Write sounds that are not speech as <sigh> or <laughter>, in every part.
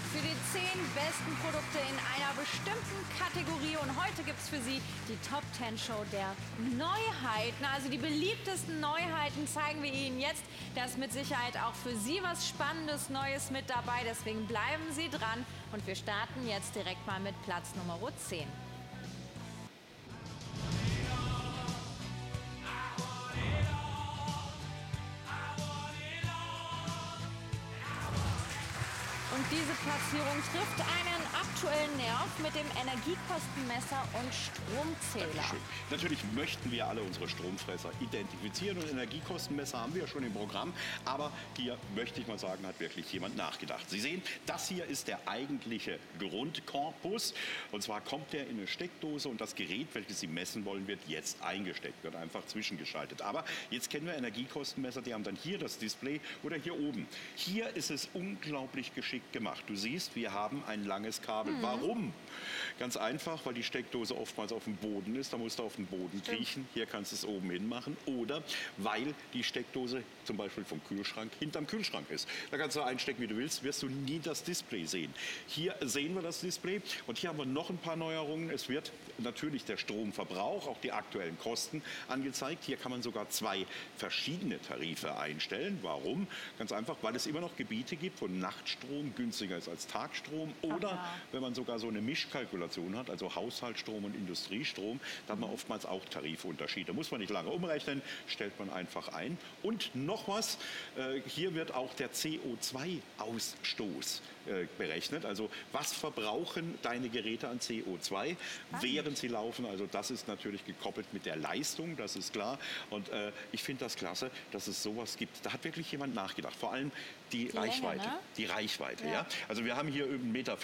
Zeit für die 10 besten Produkte in einer bestimmten Kategorie. Und heute gibt es für Sie die Top 10 Show der Neuheiten. Also die beliebtesten Neuheiten zeigen wir Ihnen jetzt. Da ist mit Sicherheit auch für Sie was Spannendes Neues mit dabei. Deswegen bleiben Sie dran. Und wir starten jetzt direkt mal mit Platz Nummer 10. Platzierung trifft einen aktuellen Nerv mit dem Energiekostenmesser und Stromzähler. Natürlich möchten wir alle unsere Stromfresser identifizieren und Energiekostenmesser haben wir ja schon im Programm. Aber hier möchte ich mal sagen, hat wirklich jemand nachgedacht. Sie sehen, das hier ist der eigentliche Grundkorpus. Und zwar kommt der in eine Steckdose und das Gerät, welches Sie messen wollen, wird jetzt eingesteckt, wird einfach zwischengeschaltet. Aber jetzt kennen wir Energiekostenmesser, die haben dann hier das Display oder hier oben. Hier ist es unglaublich geschickt gemacht. Du siehst, wir haben ein langes Kabel. Mhm. Warum? Ganz einfach, weil die Steckdose oftmals auf dem Boden ist. Da musst du auf den Boden kriechen. Hier kannst du es oben hin machen. Oder weil die Steckdose zum Beispiel vom Kühlschrank hinterm Kühlschrank ist. Da kannst du einstecken, wie du willst, wirst du nie das Display sehen. Hier sehen wir das Display und hier haben wir noch ein paar Neuerungen. Es wird natürlich der Stromverbrauch, auch die aktuellen Kosten angezeigt. Hier kann man sogar zwei verschiedene Tarife einstellen. Warum? Ganz einfach, weil es immer noch Gebiete gibt, wo Nachtstrom günstiger ist als Tagstrom. Oder Aha. wenn man sogar so eine Mischkalkulation hat, also Haushaltsstrom und Industriestrom, da hat man oftmals auch Tarifunterschiede. Muss man nicht lange umrechnen, stellt man einfach ein. Und noch was, äh, hier wird auch der CO2-Ausstoß äh, berechnet. Also was verbrauchen deine Geräte an CO2, während sie laufen. Also das ist natürlich gekoppelt mit der Leistung, das ist klar. Und äh, ich finde das klasse, dass es sowas gibt. Da hat wirklich jemand nachgedacht. Vor allem die, Länge, Reichweite. ne? Die Reichweite, Ja. ja. Also wir haben hier 1,50 Meter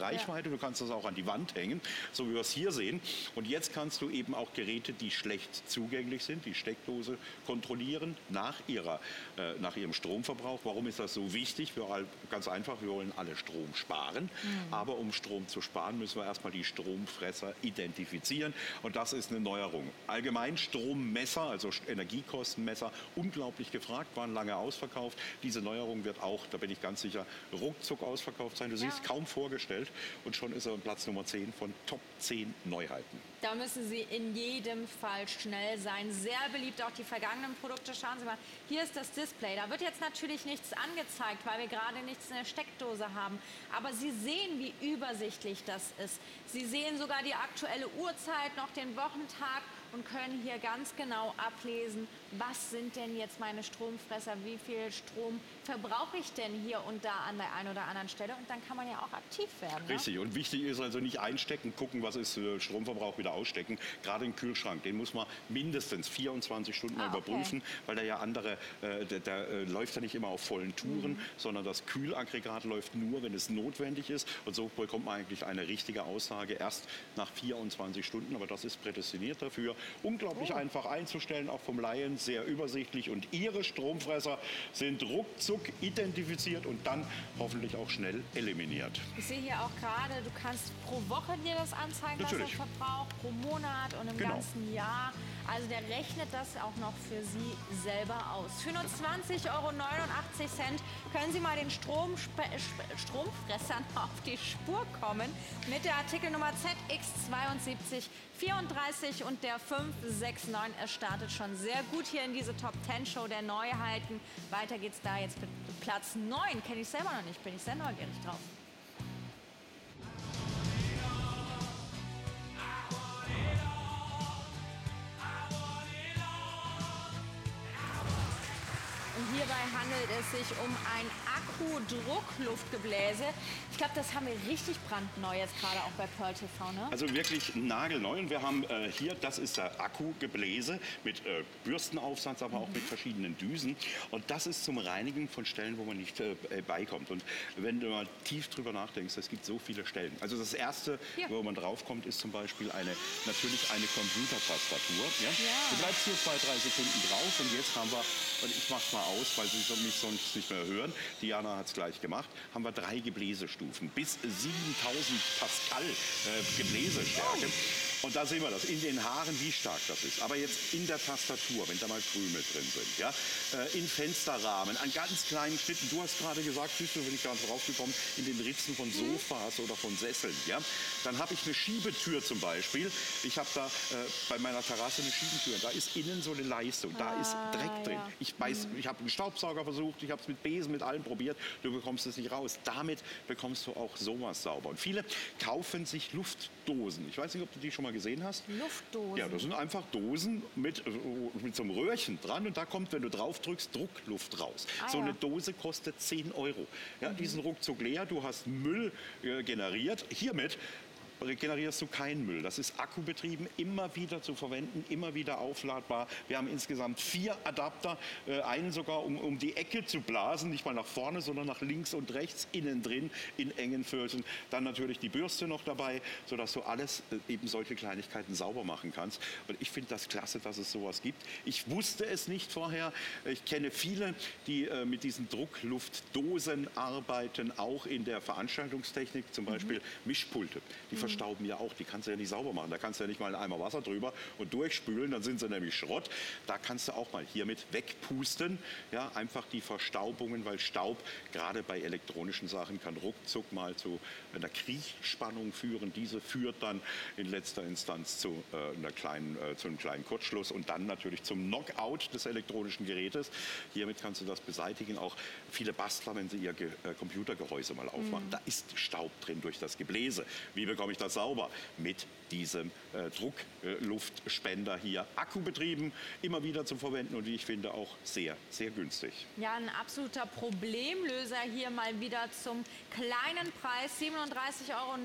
Reichweite. Du kannst das auch an die Wand hängen, so wie wir es hier sehen. Und jetzt kannst du eben auch Geräte, die schlecht zugänglich sind, die Steckdose kontrollieren nach, ihrer, äh, nach ihrem Stromverbrauch. Warum ist das so wichtig? Wir, ganz einfach, wir wollen alle Strom sparen. Aber um Strom zu sparen, müssen wir erstmal die Stromfresser identifizieren. Und das ist eine Neuerung. Allgemein Strommesser, also Energiekostenmesser, unglaublich gefragt, waren lange ausverkauft. Diese Neuerung wird auch, da bin ich ganz sicher, ruckzuck ausverkauft sein. Du siehst, kaum vorgestellt und schon ist er Platz Nummer 10 von Top 10 Neuheiten. Da müssen Sie in jedem Fall schnell sein. Sehr beliebt auch die vergangenen Produkte. Schauen Sie mal, hier ist das Display. Da wird jetzt natürlich nichts angezeigt, weil wir gerade nichts in der Steckdose haben. Aber Sie sehen, wie übersichtlich das ist. Sie sehen sogar die aktuelle Uhrzeit, noch den Wochentag und können hier ganz genau ablesen, was sind denn jetzt meine Stromfresser, wie viel Strom verbrauche ich denn hier und da an der einen oder anderen Stelle. Und dann kann man ja auch aktiv werden. Ne? Richtig. Und wichtig ist also nicht einstecken, gucken, was ist äh, Stromverbrauch, wieder ausstecken. Gerade im Kühlschrank, den muss man mindestens 24 Stunden Ah, okay. überprüfen, weil der ja andere, äh, der, der äh, läuft ja nicht immer auf vollen Touren, Mhm. sondern das Kühlaggregat läuft nur, wenn es notwendig ist. Und so bekommt man eigentlich eine richtige Aussage erst nach 24 Stunden. Aber das ist prädestiniert dafür. Unglaublich Oh. einfach einzustellen, auch vom Laien, sehr übersichtlich. Und Ihre Stromfresser sind ruckzuck identifiziert und dann hoffentlich auch schnell eliminiert. Ich sehe hier auch gerade, du kannst pro Woche dir das anzeigen, was Natürlich. er verbraucht, pro Monat und im Genau. ganzen Jahr. Also der rechnet das auch noch für Sie selber aus. Für nur 20,89 Euro können Sie mal den Strom, Stromfressern <laughs> auf die Spur kommen mit der Artikelnummer ZX72 34 und der 569. Es startet schon sehr gut hier in diese Top 10 Show der Neuheiten. Weiter geht's da jetzt mit Platz 9. Kenne ich selber noch nicht, bin ich sehr neugierig drauf. Hierbei handelt es sich um ein Akkudruckluftgebläse. Ich glaube, das haben wir richtig brandneu jetzt gerade auch bei Pearl TV, ne? Also wirklich nagelneu. Und wir haben äh, hier, das ist der Akkugebläse mit äh, Bürstenaufsatz, aber auch mit verschiedenen Düsen. Und das ist zum Reinigen von Stellen, wo man nicht äh, äh, beikommt. Und wenn du mal tief drüber nachdenkst, es gibt so viele Stellen. Also das erste, Hier. wo man draufkommt, ist zum Beispiel eine, natürlich eine Computertastatur. Ja? Ja. Du bleibst hier zwei, drei Sekunden drauf und jetzt haben wir, und ich mach's mal aus, weil Sie mich sonst nicht mehr hören, Diana hat es gleich gemacht, haben wir drei Gebläsestufen. Bis 7000 Pascal äh, Gebläsestärke. Und da sehen wir das, in den Haaren, wie stark das ist. Aber jetzt in der Tastatur, wenn da mal Krümel drin sind, ja, äh, in Fensterrahmen, an ganz kleinen Schnitten. Du hast gerade gesagt, siehst du, bin ich gerade draufgekommen, in den Ritzen von Sofas oder von Sesseln. Ja. Dann habe ich eine Schiebetür zum Beispiel. Ich habe da äh, bei meiner Terrasse eine Schiebetür. Da ist innen so eine Leistung. Da ist Ah, Dreck drin. ja. Ich, beiß- ich habe einen Staubsauger versucht, ich habe es mit Besen, mit allem probiert. Du bekommst es nicht raus. Damit bekommst du auch sowas sauber. Und viele kaufen sich Luftdosen. Ich weiß nicht, ob du die schon mal gesehen hast. Luftdosen. Ja, das sind einfach Dosen mit, äh, mit so einem Röhrchen dran und da kommt, wenn du drauf drückst, Druckluft raus. Ah, so ja. eine Dose kostet 10 Euro. Ja, Die sind ruckzuck leer, du hast Müll äh, generiert. Hiermit generierst du keinen Müll. Das ist akkubetrieben, immer wieder zu verwenden, immer wieder aufladbar. Wir haben insgesamt vier Adapter, äh, einen sogar um, um die Ecke zu blasen, nicht mal nach vorne, sondern nach links und rechts, innen drin, in engen Fürchen. Dann natürlich die Bürste noch dabei, sodass du alles, äh, eben solche Kleinigkeiten sauber machen kannst. Und ich finde das klasse, dass es sowas gibt. Ich wusste es nicht vorher. Ich kenne viele, die äh, mit diesen Druckluftdosen arbeiten, auch in der Veranstaltungstechnik, zum Beispiel Mischpulte. Die verstauben ja auch, die kannst du ja nicht sauber machen. Da kannst du ja nicht mal einen Eimer Wasser drüber und durchspülen, dann sind sie nämlich Schrott. Da kannst du auch mal hiermit wegpusten, ja, einfach die Verstaubungen, weil Staub gerade bei elektronischen Sachen kann ruckzuck mal zu einer Kriechspannung führen. Diese führt dann in letzter Instanz zu, äh, einer kleinen, äh, zu einem kleinen Kurzschluss und dann natürlich zum Knockout des elektronischen Gerätes. Hiermit kannst du das beseitigen. Auch viele Bastler, wenn sie ihr Ge äh, Computergehäuse mal aufmachen, da ist Staub drin durch das Gebläse. Wie bekomme ich das sauber? Mit diesem äh, Druckluftspender hier. Akkubetrieben, immer wieder zu verwenden und wie ich finde auch sehr, sehr günstig. Ja, ein absoluter Problemlöser hier mal wieder zum kleinen Preis 37,99 Euro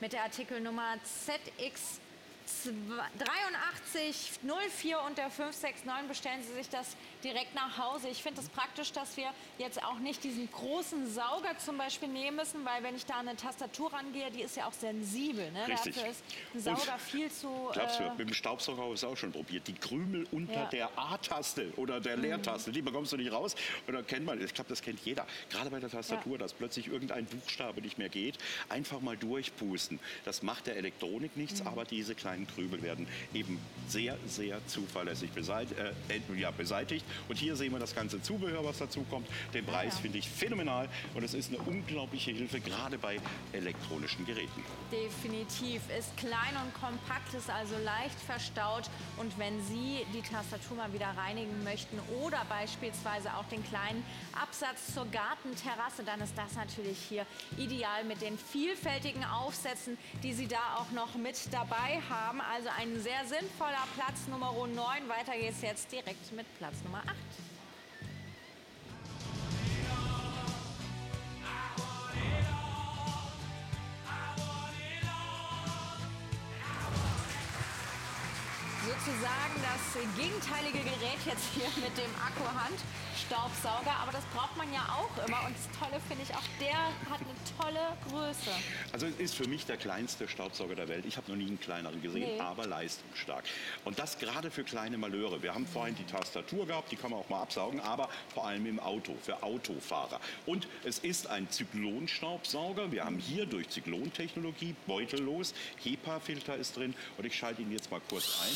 mit der Artikelnummer ZX 8304 und der 569 bestellen Sie sich das direkt nach Hause. Ich finde es praktisch, dass wir jetzt auch nicht diesen großen Sauger zum Beispiel nehmen müssen, weil wenn ich da an eine Tastatur rangehe, die ist ja auch sensibel. Ne? Richtig. Dafür ist ein Und Sauger viel zu... Glaubst du, äh, mit dem Staubsauger habe ich es auch schon probiert. Die Krümel unter Ja. Mhm. der A-Taste oder der Leertaste, die bekommst du nicht raus. Oder kennt man, ich glaube, das kennt jeder. Gerade bei der Tastatur, Ja. dass plötzlich irgendein Buchstabe nicht mehr geht. Einfach mal durchpusten. Das macht der Elektronik nichts, Mhm. aber diese kleinen Krümel werden eben sehr, sehr zuverlässig beseit äh, ja, beseitigt. Und hier sehen wir das ganze Zubehör, was dazu kommt. Den Preis ja. finde ich phänomenal und es ist eine unglaubliche Hilfe, gerade bei elektronischen Geräten. Definitiv. Ist klein und kompakt, ist also leicht verstaut. Und wenn Sie die Tastatur mal wieder reinigen möchten oder beispielsweise auch den kleinen Absatz zur Gartenterrasse, dann ist das natürlich hier ideal mit den vielfältigen Aufsätzen, die Sie da auch noch mit dabei haben. Also ein sehr sinnvoller Platz Nummer 9. Weiter geht's jetzt direkt mit Platz Nummer 8. sozusagen das gegenteilige Gerät jetzt hier mit dem Akkuhandstaubsauger. Aber das braucht man ja auch immer. Und das Tolle finde ich auch, der hat eine tolle Größe. Also es ist für mich der kleinste Staubsauger der Welt. Ich habe noch nie einen kleineren gesehen, Nee. aber leistungsstark. Und das gerade für kleine Malheure. Wir haben vorhin die Tastatur gehabt, die kann man auch mal absaugen, aber vor allem im Auto, für Autofahrer. Und es ist ein Zyklonstaubsauger. Wir haben hier durch Zyklontechnologie beutellos, HEPA-Filter ist drin und ich schalte ihn jetzt mal kurz ein.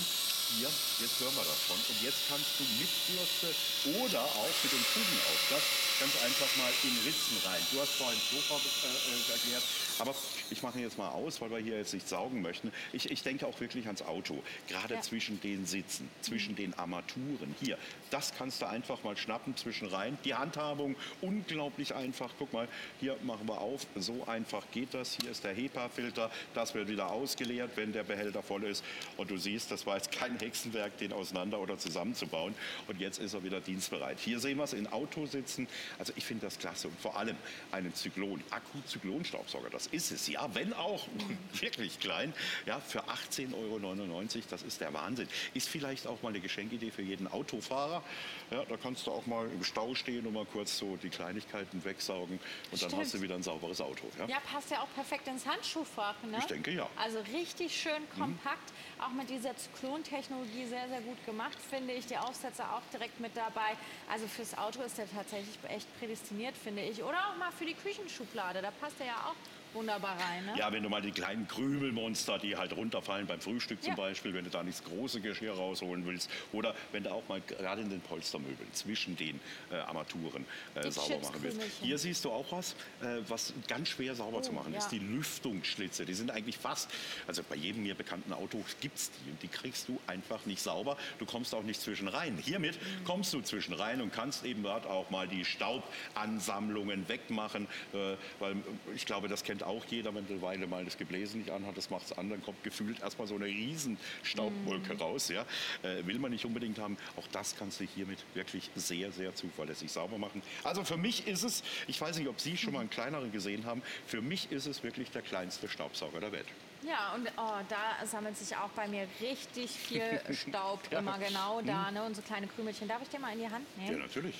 Hier, jetzt hören wir das schon. Und jetzt kannst du mit Bürste oder auch mit dem Fugenaufsatz ganz einfach mal in Ritzen rein. Du hast vorhin Sofa äh, äh, erklärt, aber ich mache ihn jetzt mal aus, weil wir hier jetzt nicht saugen möchten. Ich, ich denke auch wirklich ans Auto, gerade Ja. zwischen den Sitzen, zwischen den Armaturen. Hier, das kannst du einfach mal schnappen zwischen rein. Die Handhabung unglaublich einfach. Guck mal, hier machen wir auf. So einfach geht das. Hier ist der HEPA-Filter. Das wird wieder ausgeleert, wenn der Behälter voll ist. Und du siehst, das war jetzt kein Hexenwerk, den auseinander oder zusammenzubauen. Und jetzt ist er wieder dienstbereit. Hier sehen wir es in Autositzen. Also ich finde das klasse. Und vor allem einen Zyklon, Akku-Zyklon-Staubsauger. Das ist es. Ja, wenn auch <laughs> wirklich klein. Ja, für 18,99 Euro. Das ist der Wahnsinn. Ist vielleicht auch mal eine Geschenkidee für jeden Autofahrer. Ja, da kannst du auch mal im Stau stehen und mal kurz so die Kleinigkeiten wegsaugen. Und dann Stimmt. hast du wieder ein sauberes Auto. Ja? Ja, passt ja auch perfekt ins Handschuhfach. Ne? Ich denke, ja. Also richtig schön kompakt. Auch mit dieser Zyklontechnologie sehr, sehr gut gemacht, finde ich. Die Aufsätze auch direkt mit dabei. Also also fürs Auto ist der tatsächlich echt prädestiniert, finde ich. Oder auch mal für die Küchenschublade, da passt er ja auch wunderbar rein. Ne? Ja, wenn du mal die kleinen Krümelmonster, die halt runterfallen beim Frühstück zum Ja. Beispiel, wenn du da nicht das große Geschirr rausholen willst. Oder wenn du auch mal gerade in den Polstermöbeln zwischen den äh, Armaturen äh, sauber machen willst. Hier siehst du auch was, äh, was ganz schwer sauber zu machen ja. ist. Die Lüftungsschlitze. Die sind eigentlich fast, also bei jedem mir bekannten Auto gibt es die. Und die kriegst du einfach nicht sauber. Du kommst auch nicht zwischen rein. Hiermit Mhm. kommst du zwischen rein und kannst eben dort auch mal die Staubansammlungen wegmachen. Äh, weil äh, ich glaube, das kennt auch jeder, wenn du eine Weile mal das Gebläse nicht anhat, das macht es an, dann kommt gefühlt erstmal so eine riesen Staubwolke Mhm. raus. Ja? Äh, will man nicht unbedingt haben. Auch das kannst du hiermit wirklich sehr, sehr zuverlässig sauber machen. Also für mich ist es, ich weiß nicht, ob Sie schon mal einen kleineren gesehen haben, für mich ist es wirklich der kleinste Staubsauger der Welt. Ja, und oh, da sammelt sich auch bei mir richtig viel <laughs> Staub immer genau da, ne? Und so kleine Krümelchen. Darf ich den mal in die Hand Ja, nehmen? natürlich.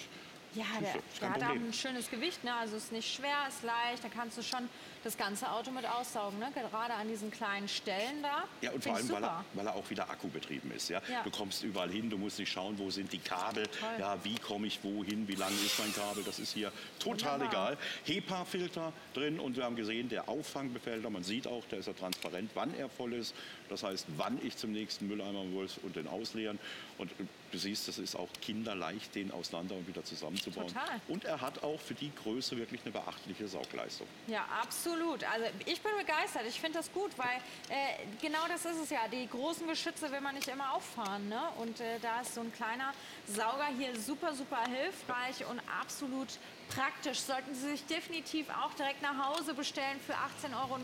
Ja, der, der hat auch ein schönes Gewicht, ne? Also ist nicht schwer, ist leicht. Da kannst du schon das ganze Auto mit aussaugen, ne? Gerade an diesen kleinen Stellen da. Ja, und vor allem, weil er, weil er auch wieder akkubetrieben ist. Ja? Ja. Du kommst überall hin, du musst nicht schauen, wo sind die Kabel, Toll. ja, wie komme ich wohin, wie lang ist mein Kabel, das ist hier total Wunderbar. egal. HEPA-Filter drin und wir haben gesehen, der Auffangbehälter, man sieht auch, der ist ja transparent, wann er voll ist. Das heißt, wann ich zum nächsten Mülleimer muss und den ausleeren. Und äh, du siehst, das ist auch kinderleicht, den auseinander und wieder zusammenzubauen. Total. Und er hat auch für die Größe wirklich eine beachtliche Saugleistung. Ja, absolut. Also ich bin begeistert. Ich finde das gut, weil äh, genau das ist es ja. Die großen Geschütze will man nicht immer auffahren. Ne? Und äh, da ist so ein kleiner Sauger hier super, super hilfreich und absolut praktisch. Sollten Sie sich definitiv auch direkt nach Hause bestellen für 18,99 Euro.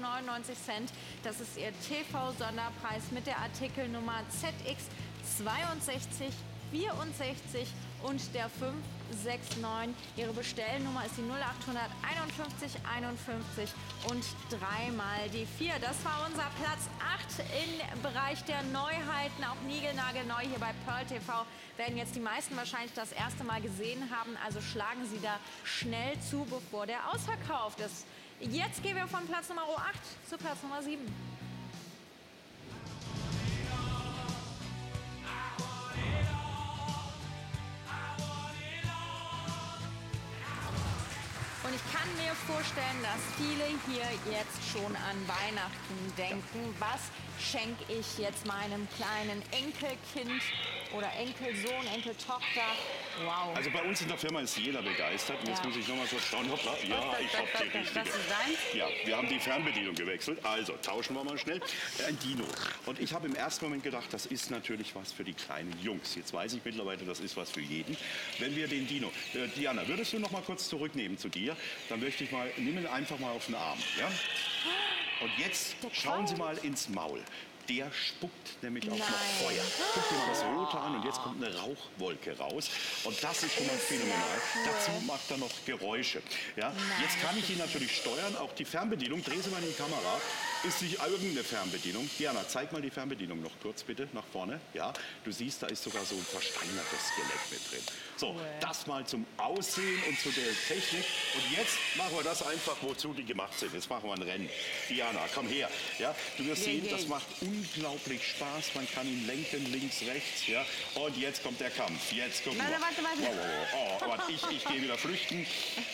Das ist Ihr TV-Sonderpreis mit der Artikelnummer ZX 62 64 und der 569. Ihre Bestellnummer ist die 0851 51 und dreimal die 4. Das war unser Platz 8 im Bereich der Neuheiten, auch niegelnagelneu hier bei Pearl TV. Werden jetzt die meisten wahrscheinlich das erste Mal gesehen haben, also schlagen Sie da schnell zu, bevor der ausverkauft ist. Jetzt gehen wir von Platz Nummer 8 zu Platz Nummer 7. Und ich kann mir vorstellen, dass viele hier jetzt schon an Weihnachten denken. Was schenke ich jetzt meinem kleinen Enkelkind oder Enkelsohn, Enkeltochter? Wow. Also bei uns in der Firma ist jeder begeistert. Und jetzt Ja. muss ich noch mal kurz schauen. Hoppla. Ja, ich habe die richtige. Ja, wir haben die Fernbedienung gewechselt. Also tauschen wir mal schnell. Ein Dino. Und ich habe im ersten Moment gedacht, das ist natürlich was für die kleinen Jungs. Jetzt weiß ich mittlerweile, das ist was für jeden. Wenn wir den Dino. Äh, Diana, würdest du noch mal kurz zurücknehmen zu dir? Dann möchte ich mal, nimm ihn einfach mal auf den Arm. Ja? Und jetzt schauen Sie mal ins Maul. Der spuckt nämlich auch noch Nein. Feuer. Guck dir mal das Rote an und jetzt kommt eine Rauchwolke raus. Und das ist schon mal phänomenal. cool. Dazu macht er noch Geräusche. Ja? Jetzt kann ich ihn natürlich steuern. Auch die Fernbedienung, dreh sie mal in die Kamera, ist nicht irgendeine Fernbedienung. Diana, zeig mal die Fernbedienung noch kurz bitte nach vorne. Ja, du siehst, da ist sogar so ein versteinertes Skelett mit drin. So, das mal zum Aussehen und zu der Technik. Und jetzt machen wir das einfach, wozu die gemacht sind. Jetzt machen wir ein Rennen. Diana, komm her. Ja, du wirst sehen, das macht unglaublich Spaß. Man kann ihn lenken, links, rechts. Ja. Und jetzt kommt der Kampf. Jetzt Warte, wir. warte, warte. Wow, wow. Oh, warte, ich, ich gehe wieder flüchten.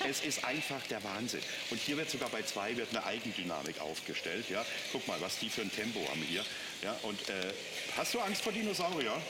Es ist einfach der Wahnsinn. Und hier wird sogar bei zwei wird eine Eigendynamik aufgestellt. Ja. Guck mal, was die für ein Tempo haben hier. Ja. Und äh, hast du Angst vor Dinosaurier?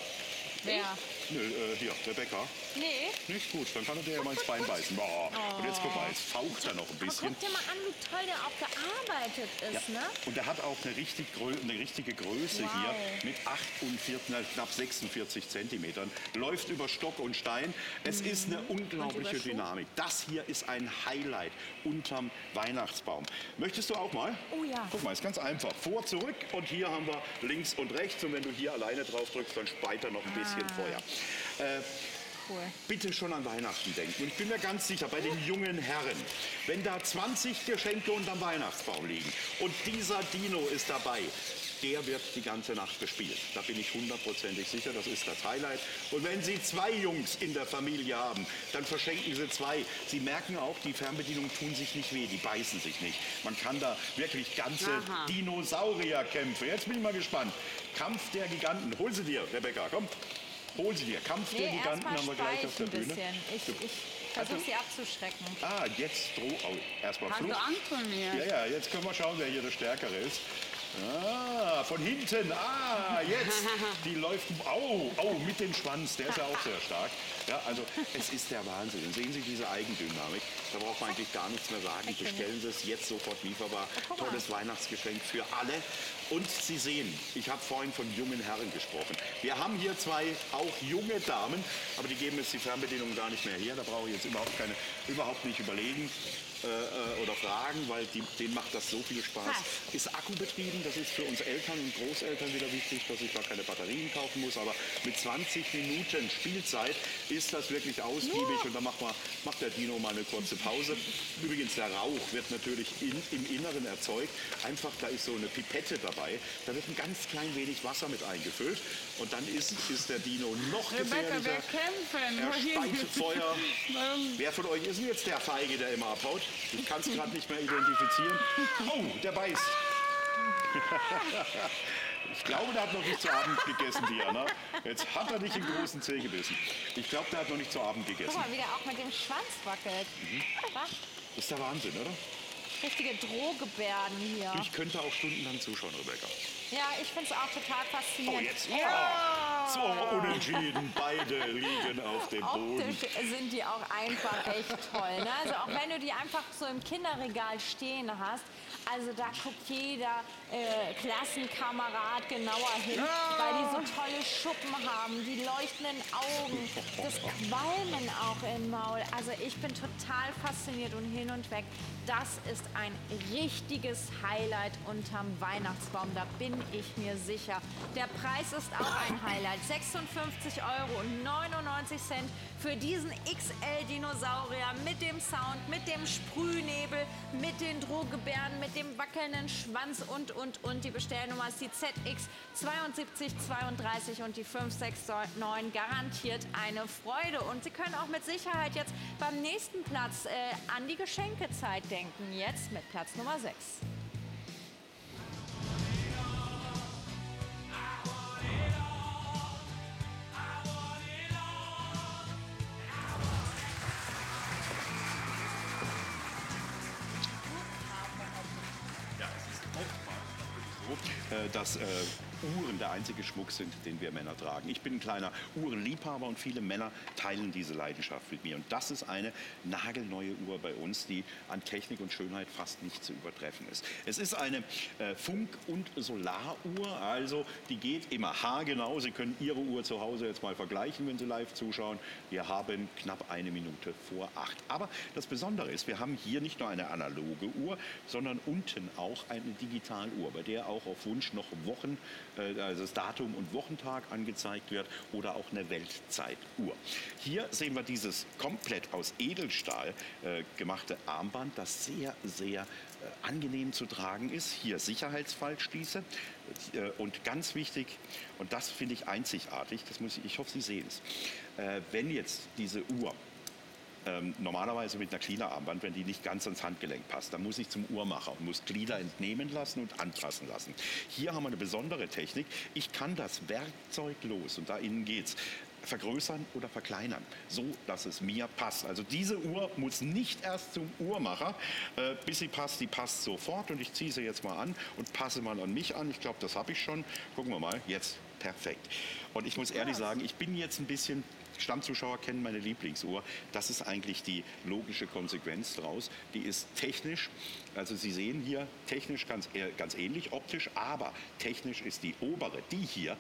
Wer? Nö, äh, hier, Rebecca. Nee. Nicht gut, dann kann er dir ja mal ins Bein beißen. Boah. Und jetzt guck mal, jetzt faucht er noch ein Aber bisschen. guck dir mal an, wie toll der auch gearbeitet ist, ne? Und er hat auch eine, richtig eine richtige Größe Wow. hier mit 48, na, knapp 46 Zentimetern. Läuft über Stock und Stein. Es ist eine Mhm. Unglaubliche. Dynamik. Das hier ist ein Highlight unterm Weihnachtsbaum. Möchtest du auch mal? Oh ja. Guck mal, ist ganz einfach. Vor, zurück und hier haben wir links und rechts. Und wenn du hier alleine drauf drückst, dann speit er noch ein bisschen Ah. Feuer. Äh, Cool. bitte schon an Weihnachten denken. Und ich bin mir ganz sicher, bei den jungen Herren, wenn da 20 Geschenke unterm Weihnachtsbaum liegen und dieser Dino ist dabei, der wird die ganze Nacht gespielt. Da bin ich hundertprozentig sicher, das ist das Highlight. Und wenn Sie zwei Jungs in der Familie haben, dann verschenken Sie zwei. Sie merken auch, die Fernbedienungen tun sich nicht weh, die beißen sich nicht. Man kann da wirklich ganze Aha. Dinosaurierkämpfe. Jetzt bin ich mal gespannt. Kampf der Giganten. Hol sie dir, Rebecca, komm. Hol sie dir. Kampftrediganten nee, haben wir gleich auf der Bühne. Ich, ich versuche sie abzuschrecken. Ah, jetzt droh. Oh, erstmal Hast du Flucht. Angst vor mir? Ja, ja, jetzt können wir schauen, wer hier der Stärkere ist. Ah, von hinten. Ah, jetzt. <laughs> Die läuft. Au, au, mit dem Schwanz. Der ist ja auch sehr stark. Ja, also es ist der Wahnsinn. Und sehen Sie diese Eigendynamik. Da braucht man eigentlich gar nichts mehr sagen. Bestellen Sie es jetzt sofort lieferbar. Tolles Weihnachtsgeschenk für alle. Und Sie sehen, ich habe vorhin von jungen Herren gesprochen. Wir haben hier zwei auch junge Damen, aber die geben jetzt die Fernbedienung gar nicht mehr her. Da brauche ich jetzt überhaupt keine, überhaupt nicht überlegen äh, oder fragen, weil die, denen macht das so viel Spaß. Was? Ist akkubetrieben, das ist für uns Eltern und Großeltern wieder wichtig, dass ich da keine Batterien kaufen muss. Aber mit 20 Minuten Spielzeit ist das wirklich ausgiebig und dann macht, mal, macht der Dino mal eine kurze Pause. Übrigens, der Rauch wird natürlich in, im Inneren erzeugt. Einfach, da ist so eine Pipette dabei. Da wird ein ganz klein wenig Wasser mit eingefüllt und dann ist, ist der Dino noch Rebecca, wir gefährlicher. kämpfen. Er speit Feuer. <laughs> Wer von euch ist denn jetzt der Feige, der immer abhaut? Ich kann es gerade nicht mehr identifizieren. Oh, der beißt. <laughs> Ich glaube, der hat noch nicht zu Abend gegessen, Diana. Jetzt hat er nicht in großen Zeh gebissen. Ich glaube, der hat noch nicht zu Abend Guck gegessen. mal, wie der auch mit dem Schwanz wackelt. Mhm. Ist der Wahnsinn, oder? Richtige Drohgebärden hier. Ich könnte auch stundenlang zuschauen, Rebecca. Ja, ich finde es auch total Oh, faszinierend. jetzt. Oh, so unentschieden. Beide liegen auf dem Boden. Optisch sind die auch einfach echt toll. Ne? Also auch wenn du die einfach so im Kinderregal stehen hast, also da guckt jeder äh, Klassenkamerad genauer hin, weil die so tolle Schuppen haben, die leuchtenden Augen, das Qualmen auch im Maul. Also ich bin total fasziniert und hin und weg. Das ist ein richtiges Highlight unterm Weihnachtsbaum, da bin ich mir sicher. Der Preis ist auch ein Highlight. 56 Euro und 99 Cent für diesen XL-Dinosaurier mit dem Sound, mit dem Sprühnebel, mit den Drohgebärden, mit dem wackelnden Schwanz und, und, und. Die Bestellnummer ist die ZX 7232 und die 569 garantiert eine Freude. Und Sie können auch mit Sicherheit jetzt beim nächsten Platz äh, an die Geschenkezeit denken. Jetzt mit Platz Nummer 6. dass äh, Uhren der einzige Schmuck sind, den wir Männer tragen. Ich bin ein kleiner Uhrenliebhaber und viele Männer teilen diese Leidenschaft mit mir. Und das ist eine nagelneue Uhr bei uns, die an Technik und Schönheit fast nicht zu übertreffen ist. Es ist eine äh, Funk- und Solaruhr, also die geht immer haargenau. Sie können Ihre Uhr zu Hause jetzt mal vergleichen, wenn Sie live zuschauen. Wir haben knapp eine Minute vor acht. Aber das Besondere ist, wir haben hier nicht nur eine analoge Uhr, sondern unten auch eine Digitaluhr, bei der auch auf Wunsch noch Wochen, also das Datum und Wochentag angezeigt wird oder auch eine Weltzeituhr. Hier sehen wir dieses komplett aus Edelstahl äh, gemachte Armband, das sehr, sehr äh, angenehm zu tragen ist. Hier Sicherheitsfallschließe äh, und ganz wichtig, und das finde ich einzigartig, das muss ich, ich hoffe, Sie sehen es, äh, wenn jetzt diese Uhr ähm, normalerweise mit einer Gliederarmband, wenn die nicht ganz ans Handgelenk passt, dann muss ich zum Uhrmacher und muss Glieder entnehmen lassen und anpassen lassen. Hier haben wir eine besondere Technik. Ich kann das Werkzeug los, und da innen geht's, vergrößern oder verkleinern, so dass es mir passt. Also diese Uhr muss nicht erst zum Uhrmacher, äh, bis sie passt. Die passt sofort und ich ziehe sie jetzt mal an und passe mal an mich an. Ich glaube, das habe ich schon. Gucken wir mal. Jetzt perfekt. Und ich muss ehrlich sagen, ich bin jetzt ein bisschen Stammzuschauer kennen meine Lieblingsuhr. Das ist eigentlich die logische Konsequenz daraus. Die ist technisch, also Sie sehen hier technisch ganz, äh, ganz ähnlich, optisch, aber technisch ist die obere, die hier,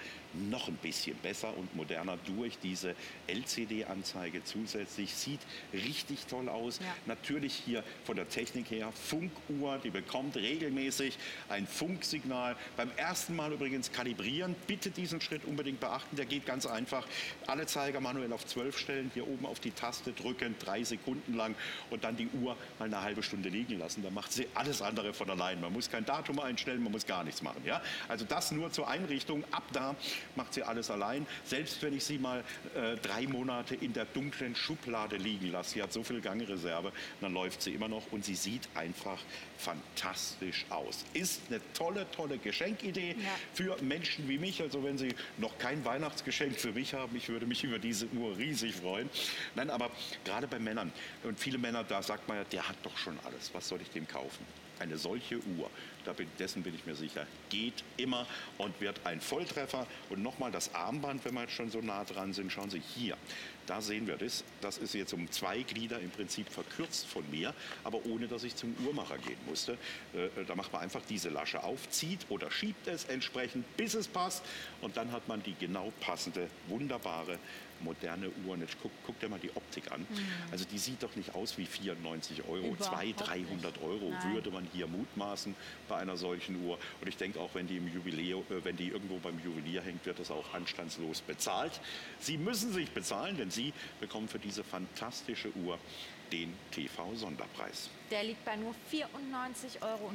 noch ein bisschen besser und moderner durch diese LCD-Anzeige zusätzlich. Sieht richtig toll aus. Ja. Natürlich hier von der Technik her Funkuhr, die bekommt regelmäßig ein Funksignal. Beim ersten Mal übrigens kalibrieren, bitte diesen Schritt unbedingt beachten. Der geht ganz einfach. Alle Zeiger manuell auf 12 stellen, hier oben auf die Taste drücken, drei Sekunden lang und dann die Uhr mal eine halbe Stunde liegen lassen. Da macht sie alles andere von allein. Man muss kein Datum einstellen, man muss gar nichts machen. Ja? Also das nur zur Einrichtung. Ab da macht sie alles allein. Selbst wenn ich sie mal äh, drei Monate in der dunklen Schublade liegen lasse, sie hat so viel Gangreserve, dann läuft sie immer noch und sie sieht einfach fantastisch aus. Ist eine tolle, tolle Geschenkidee ja. für Menschen wie mich. Also wenn Sie noch kein Weihnachtsgeschenk für mich haben, ich würde mich über diese Uhr riesig freuen. Nein, aber gerade bei Männern und viele Männer, da sagt man ja, der hat doch schon alles. Was soll ich dem kaufen? Eine solche Uhr, dessen bin ich mir sicher, geht immer und wird ein Volltreffer. Und nochmal das Armband, wenn wir jetzt schon so nah dran sind, schauen Sie hier. Da sehen wir das. Das ist jetzt um zwei Glieder im Prinzip verkürzt von mir, aber ohne, dass ich zum Uhrmacher gehen musste. Äh, äh, da macht man einfach diese Lasche auf, zieht oder schiebt es entsprechend, bis es passt. Und dann hat man die genau passende, wunderbare moderne Uhr. Und jetzt guck, guck dir mal die Optik an. Mhm. Also die sieht doch nicht aus wie 94 Euro. 200, 300 Euro Nein. würde man hier mutmaßen bei einer solchen Uhr. Und ich denke auch, wenn die, im Jubiläum, äh, wenn die irgendwo beim Juwelier hängt, wird das auch anstandslos bezahlt. Sie müssen sich bezahlen, denn Sie bekommen für diese fantastische Uhr den TV-Sonderpreis. Der liegt bei nur 94,99 Euro.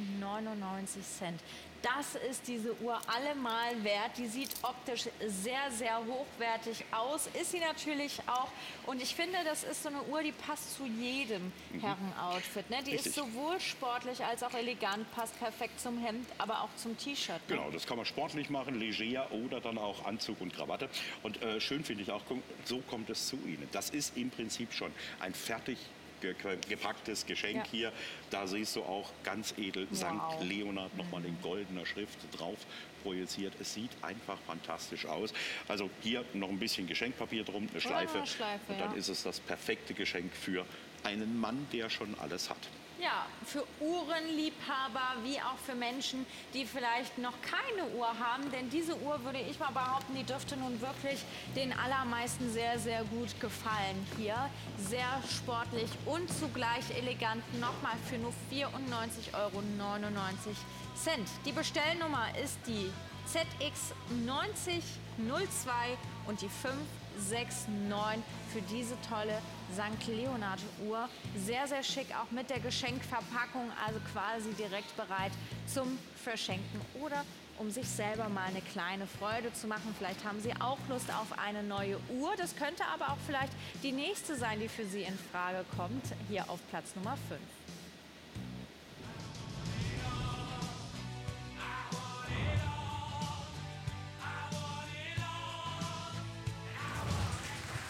Das ist diese Uhr allemal wert. Die sieht optisch sehr, sehr hochwertig aus. Ist sie natürlich auch. Und ich finde, das ist so eine Uhr, die passt zu jedem mhm. Herrenoutfit. Ne? Die Richtig. ist sowohl sportlich als auch elegant, passt perfekt zum Hemd, aber auch zum T-Shirt. Ne? Genau, das kann man sportlich machen, leger oder dann auch Anzug und Krawatte. Und äh, schön finde ich auch, so kommt es zu Ihnen. Das ist im Prinzip schon ein fertig gepacktes Geschenk ja. hier. Da siehst du auch ganz edel wow. St. Leonard nochmal in goldener Schrift drauf projiziert. Es sieht einfach fantastisch aus. Also hier noch ein bisschen Geschenkpapier drum, eine Schleife. Schleife und dann ja. ist es das perfekte Geschenk für einen Mann, der schon alles hat. Ja, für Uhrenliebhaber wie auch für Menschen, die vielleicht noch keine Uhr haben. Denn diese Uhr, würde ich mal behaupten, die dürfte nun wirklich den allermeisten sehr, sehr gut gefallen hier. Sehr sportlich und zugleich elegant. Nochmal für nur 94,99 Euro. Die Bestellnummer ist die ZX9002 und die 569 für diese tolle St. Leonard Uhr. Sehr, sehr schick, auch mit der Geschenkverpackung, also quasi direkt bereit zum Verschenken oder um sich selber mal eine kleine Freude zu machen. Vielleicht haben Sie auch Lust auf eine neue Uhr. Das könnte aber auch vielleicht die nächste sein, die für Sie in Frage kommt, hier auf Platz Nummer 5.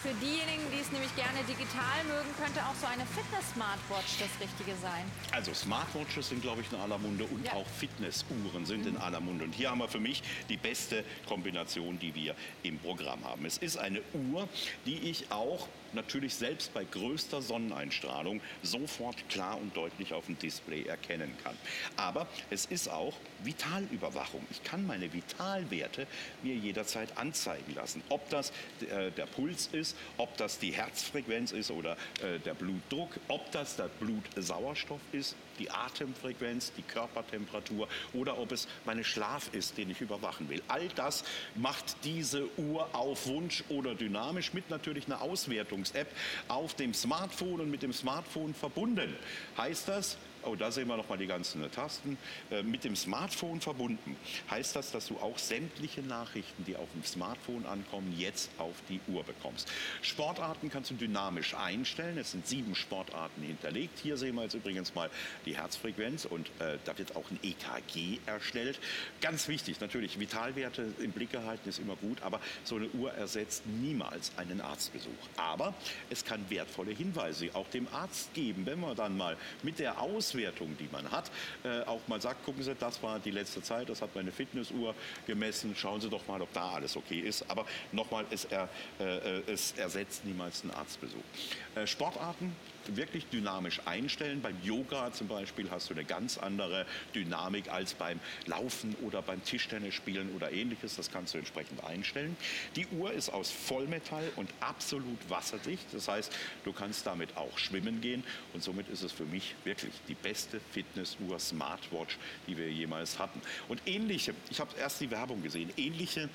Für diejenigen, die es nämlich gerne digital mögen, könnte auch so eine Fitness-Smartwatch das Richtige sein. Also Smartwatches sind, glaube ich, in aller Munde und ja. auch Fitnessuhren sind mhm. in aller Munde. Und hier haben wir für mich die beste Kombination, die wir im Programm haben. Es ist eine Uhr, die ich auch natürlich selbst bei größter Sonneneinstrahlung sofort klar und deutlich auf dem Display erkennen kann. Aber es ist auch Vitalüberwachung. Ich kann meine Vitalwerte mir jederzeit anzeigen lassen. Ob das äh, der Puls ist, ob das die Herzfrequenz ist oder äh, der Blutdruck, ob das der Blutsauerstoff ist, die Atemfrequenz, die Körpertemperatur oder ob es meine Schlaf ist, den ich überwachen will. All das macht diese Uhr auf Wunsch oder dynamisch mit natürlich einer Auswertungs-App auf dem Smartphone und mit dem Smartphone verbunden. Heißt das, oh, da sehen wir nochmal die ganzen Tasten, äh, mit dem Smartphone verbunden, heißt das, dass du auch sämtliche Nachrichten, die auf dem Smartphone ankommen, jetzt auf die Uhr bekommst. Sportarten kannst du dynamisch einstellen. Es sind sieben Sportarten hinterlegt. Hier sehen wir jetzt übrigens mal die Herzfrequenz und äh, da wird auch ein EKG erstellt. Ganz wichtig, natürlich, Vitalwerte im Blick gehalten ist immer gut, aber so eine Uhr ersetzt niemals einen Arztbesuch. Aber es kann wertvolle Hinweise auch dem Arzt geben, wenn man dann mal mit der Aus Auswertung, die man hat, äh, auch mal sagt, gucken Sie, das war die letzte Zeit, das hat meine Fitnessuhr gemessen, schauen Sie doch mal, ob da alles okay ist. Aber nochmal, es, er, äh, es ersetzt niemals einen Arztbesuch. Äh, Sportarten wirklich dynamisch einstellen. Beim Yoga zum Beispiel hast du eine ganz andere Dynamik als beim Laufen oder beim Tischtennis spielen oder ähnliches. Das kannst du entsprechend einstellen. Die Uhr ist aus Vollmetall und absolut wasserdicht. Das heißt, du kannst damit auch schwimmen gehen und somit ist es für mich wirklich die beste Fitnessuhr Smartwatch, die wir jemals hatten. Und ähnliche, ich habe erst die Werbung gesehen, ähnliche äh,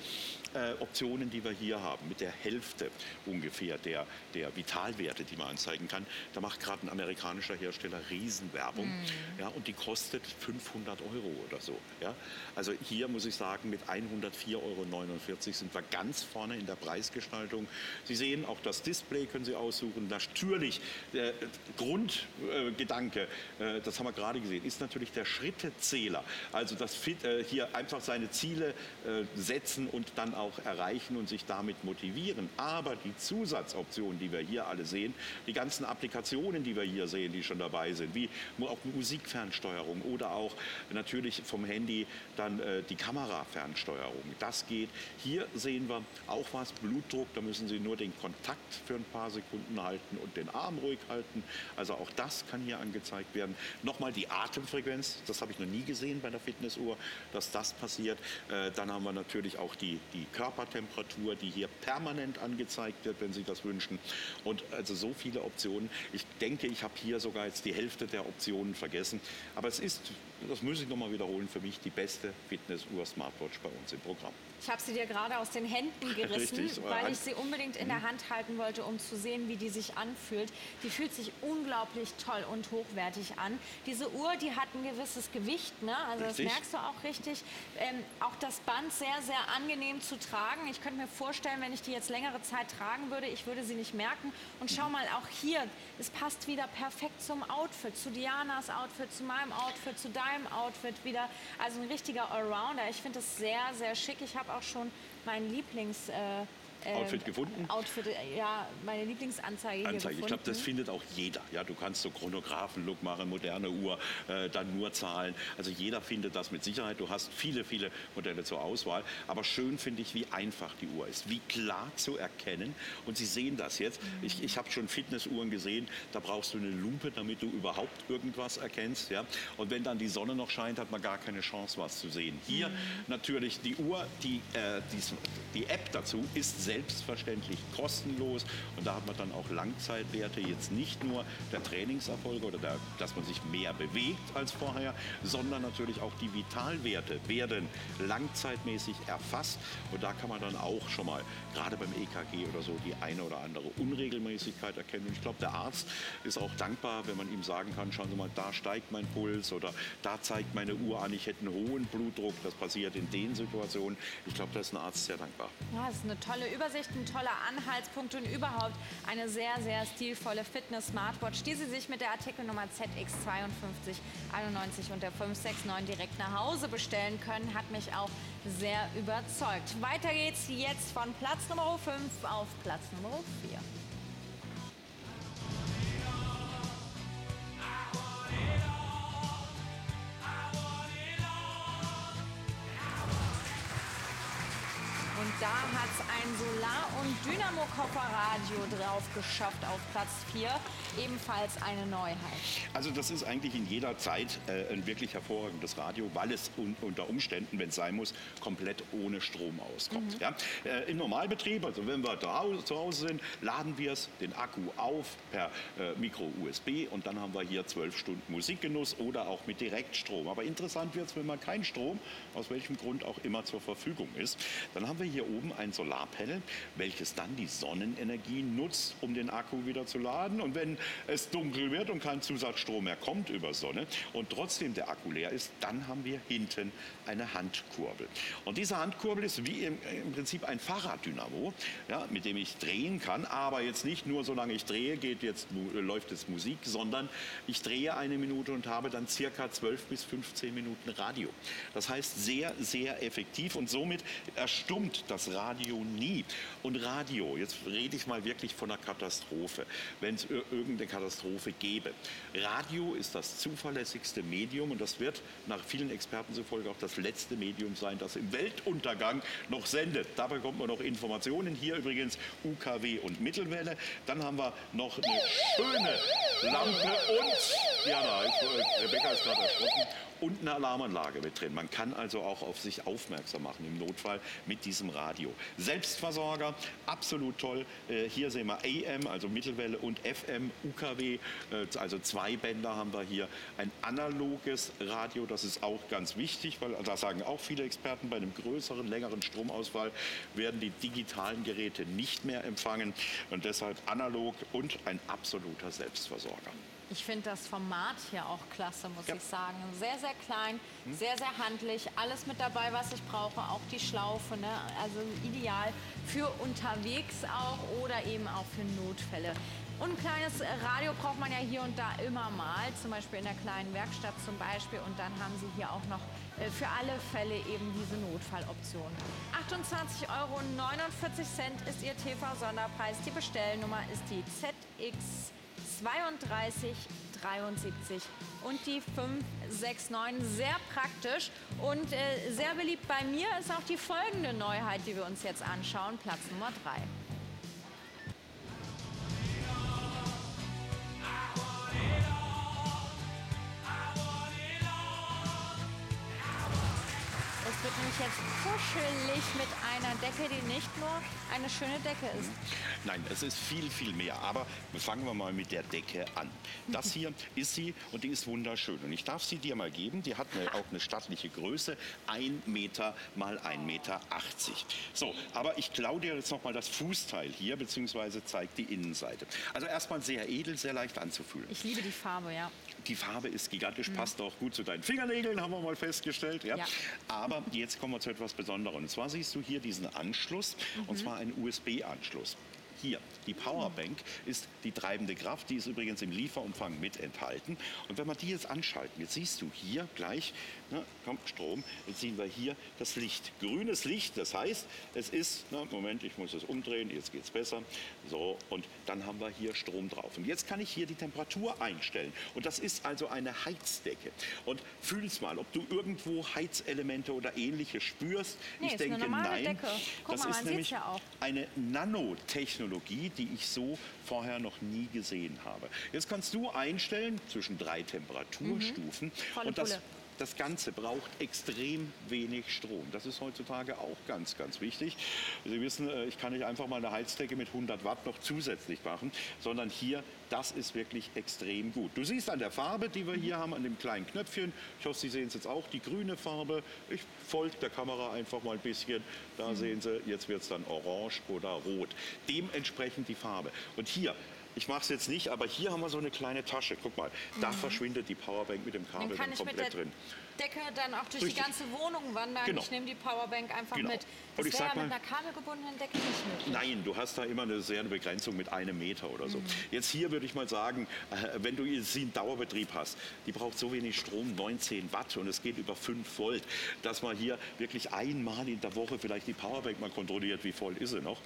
Optionen, die wir hier haben, mit der Hälfte ungefähr der, der Vitalwerte, die man anzeigen kann. Da macht gerade ein amerikanischer Hersteller Riesenwerbung. Mm. Ja, und die kostet 500 Euro oder so. Ja. Also hier muss ich sagen, mit 104,49 Euro sind wir ganz vorne in der Preisgestaltung. Sie sehen, auch das Display können Sie aussuchen. Natürlich, der Grundgedanke, äh, das haben wir gerade gesehen, ist natürlich der Schrittezähler. Also das Fit, äh, hier einfach seine Ziele äh, setzen und dann auch erreichen und sich damit motivieren. Aber die Zusatzoptionen, die wir hier alle sehen, die ganzen Applikationen, die wir hier sehen, die schon dabei sind, wie auch Musikfernsteuerung oder auch natürlich vom Handy dann äh, die Kamerafernsteuerung. Das geht. Hier sehen wir auch was, Blutdruck, da müssen Sie nur den Kontakt für ein paar Sekunden halten und den Arm ruhig halten. Also auch das kann hier angezeigt werden. Nochmal die Atemfrequenz, das habe ich noch nie gesehen bei der Fitnessuhr, dass das passiert. Äh, dann haben wir natürlich auch die, die Körpertemperatur, die hier permanent angezeigt wird, wenn Sie das wünschen. Und also so viele Optionen. Ich denke, ich habe hier sogar jetzt die Hälfte der Optionen vergessen. Aber es ist, das muss ich nochmal wiederholen, für mich die beste Fitnessuhr Smartwatch bei uns im Programm. Ich habe sie dir gerade aus den Händen <laughs> gerissen, Richtig, weil ich sie unbedingt in der mhm. Hand halten wollte, um zu sehen, wie die sich anfühlt. Die fühlt sich unglaublich toll und hochwertig an. Diese Uhr, die hat ein gewisses Gewicht, ne? also richtig. das merkst du auch richtig. Ähm, auch das Band sehr, sehr angenehm zu tragen. Ich könnte mir vorstellen, wenn ich die jetzt längere Zeit tragen würde, ich würde sie nicht merken. Und schau mhm. mal, auch hier, es passt wieder perfekt zum Outfit, zu Dianas Outfit, zu meinem Outfit, zu deinem Outfit wieder. Also ein richtiger Allrounder. Ich finde das sehr, sehr schick. Ich habe auch schon meinen Lieblings... Äh, Outfit gefunden? Outfit, ja, meine Lieblingsanzeige Anzeige. Ich glaube, das findet auch jeder. Ja, du kannst so Chronographen-Look machen, moderne Uhr, äh, dann nur zahlen. Also jeder findet das mit Sicherheit. Du hast viele, viele Modelle zur Auswahl. Aber schön finde ich, wie einfach die Uhr ist, wie klar zu erkennen. Und Sie sehen das jetzt. Mhm. Ich, ich habe schon Fitnessuhren gesehen. Da brauchst du eine Lupe, damit du überhaupt irgendwas erkennst. Ja? Und wenn dann die Sonne noch scheint, hat man gar keine Chance, was zu sehen. Hier mhm. natürlich die Uhr, die, äh, die, die App dazu ist sehr selbstverständlich kostenlos. Und da hat man dann auch Langzeitwerte, jetzt nicht nur der Trainingserfolge oder der, dass man sich mehr bewegt als vorher, sondern natürlich auch die Vitalwerte werden langzeitmäßig erfasst. Und da kann man dann auch schon mal, gerade beim EKG oder so, die eine oder andere Unregelmäßigkeit erkennen. Und ich glaube, der Arzt ist auch dankbar, wenn man ihm sagen kann, schauen Sie mal, da steigt mein Puls oder da zeigt meine Uhr an, ich hätte einen hohen Blutdruck. Das passiert in den Situationen. Ich glaube, da ist ein Arzt sehr dankbar. Ja, das ist eine tolle Übersicht, ein toller Anhaltspunkt und überhaupt eine sehr, sehr stilvolle Fitness-Smartwatch, die Sie sich mit der Artikelnummer ZX5291 und der 569 direkt nach Hause bestellen können, hat mich auch sehr überzeugt. Weiter geht's jetzt von Platz Nummer 5 auf Platz Nummer 4. da hat es ein Solar- und Dynamo-Kofferradio drauf geschafft auf Platz 4. Ebenfalls eine Neuheit. Also das ist eigentlich in jeder Zeit äh, ein wirklich hervorragendes Radio, weil es un unter Umständen, wenn es sein muss, komplett ohne Strom auskommt. Mhm. Ja? Äh, Im Normalbetrieb, also wenn wir zu Hause sind, laden wir es, den Akku auf per äh, Micro-USB und dann haben wir hier zwölf Stunden Musikgenuss oder auch mit Direktstrom. Aber interessant wird es, wenn man kein Strom, aus welchem Grund auch immer zur Verfügung ist. Dann haben wir hier oben ein Solarpanel, welches dann die Sonnenenergie nutzt, um den Akku wieder zu laden. Und wenn es dunkel wird und kein Zusatzstrom mehr kommt über Sonne und trotzdem der Akku leer ist, dann haben wir hinten eine Handkurbel. Und diese Handkurbel ist wie im, im Prinzip ein Fahrraddynamo, ja, mit dem ich drehen kann, aber jetzt nicht nur solange ich drehe, geht jetzt, läuft es Musik, sondern ich drehe eine Minute und habe dann circa 12 bis 15 Minuten Radio. Das heißt sehr, sehr effektiv und somit erstummt das Radio nie. Und Radio, jetzt rede ich mal wirklich von einer Katastrophe, wenn es irgendeine Katastrophe gäbe. Radio ist das zuverlässigste Medium und das wird nach vielen Experten zufolge auch das letzte Medium sein, das im Weltuntergang noch sendet. Da bekommt man noch Informationen. Hier übrigens UKW und Mittelwelle. Dann haben wir noch eine schöne Lampe und, Diana, ich, Rebecca ist gerade erschrocken, und eine Alarmanlage mit drin. Man kann also auch auf sich aufmerksam machen im Notfall mit diesem Radio. Selbstversorger, absolut toll. Äh, hier sehen wir AM, also Mittelwelle und FM, UKW, äh, also zwei Bänder haben wir hier. Ein analoges Radio, das ist auch ganz wichtig, weil da sagen auch viele Experten, bei einem größeren, längeren Stromausfall werden die digitalen Geräte nicht mehr empfangen und deshalb analog und ein absoluter Selbstversorger. Ich finde das Format hier auch klasse, muss ja. ich sagen. Sehr, sehr klein, hm. sehr, sehr handlich. Alles mit dabei, was ich brauche. Auch die Schlaufe. Ne? Also ideal für unterwegs auch oder eben auch für Notfälle. Und ein kleines Radio braucht man ja hier und da immer mal, zum Beispiel in der kleinen Werkstatt zum Beispiel. Und dann haben Sie hier auch noch äh, für alle Fälle eben diese Notfalloption. 28,49 Euro ist Ihr TV-Sonderpreis. Die Bestellnummer ist die ZX 32 73 und die 569. Sehr praktisch und äh, sehr beliebt bei mir ist auch die folgende Neuheit, die wir uns jetzt anschauen, Platz Nummer 3. wird nämlich jetzt kuschelig mit einer Decke, die nicht nur eine schöne Decke ist. Nein, es ist viel, viel mehr. Aber fangen wir mal mit der Decke an. Das hier ist sie und die ist wunderschön. Und ich darf sie dir mal geben. Die hat eine, auch eine stattliche Größe. Ein Meter mal ein Meter. 80. So, aber ich klaue dir jetzt noch mal das Fußteil hier, beziehungsweise zeige die Innenseite. Also erstmal sehr edel, sehr leicht anzufühlen. Ich liebe die Farbe, ja. Die Farbe ist gigantisch, mhm. passt auch gut zu deinen Fingernägeln, haben wir mal festgestellt. Ja. ja. Aber jetzt kommen wir zu etwas Besonderem. Und zwar siehst du hier diesen Anschluss, mhm. und zwar einen USB-Anschluss. Hier, die Powerbank ist die treibende Kraft, die ist übrigens im Lieferumfang mit enthalten. Und wenn wir die jetzt anschalten, jetzt siehst du hier gleich, ne, kommt Strom, jetzt sehen wir hier das Licht. Grünes Licht, das heißt, es ist, na, Moment, ich muss es umdrehen, jetzt geht es besser. So, und dann haben wir hier Strom drauf. Und jetzt kann ich hier die Temperatur einstellen. Und das ist also eine Heizdecke. Und fühl es mal, ob du irgendwo Heizelemente oder ähnliches spürst. Nee, ich denke, nein. Das mal, ist nämlich ja eine Nanotechnologie, die ich so vorher noch nie gesehen habe. Jetzt kannst du einstellen zwischen drei Temperaturstufen. Mhm. Und das, das Ganze braucht extrem wenig Strom. Das ist heutzutage auch ganz, ganz wichtig. Sie wissen, äh, ich kann nicht einfach mal eine Heizdecke mit 100 Watt noch zusätzlich machen, sondern hier, das ist wirklich extrem gut. Du siehst an der Farbe, die wir hier haben, an dem kleinen Knöpfchen, ich hoffe, Sie sehen es jetzt auch, die grüne Farbe. Ich folge der Kamera einfach mal ein bisschen. Da mhm. sehen Sie, jetzt wird es dann orange oder rot. Dementsprechend die Farbe. Und hier, ich mache es jetzt nicht, aber hier haben wir so eine kleine Tasche. Guck mal, da mhm. verschwindet die Powerbank mit dem Kabel dann komplett drin. Decke dann auch durch Richtig. die ganze Wohnung wandern. Genau. Ich nehme die Powerbank einfach genau. mit. Das wäre ja mit einer kabelgebundenen Decke nicht möglich. Nein, du hast da immer eine sehr Begrenzung mit einem Meter oder so. Mhm. Jetzt hier würde ich mal sagen, äh, wenn du sie einen Dauerbetrieb hast, die braucht so wenig Strom, 19 Watt und es geht über 5 Volt, dass man hier wirklich einmal in der Woche vielleicht die Powerbank mal kontrolliert, wie voll ist sie noch.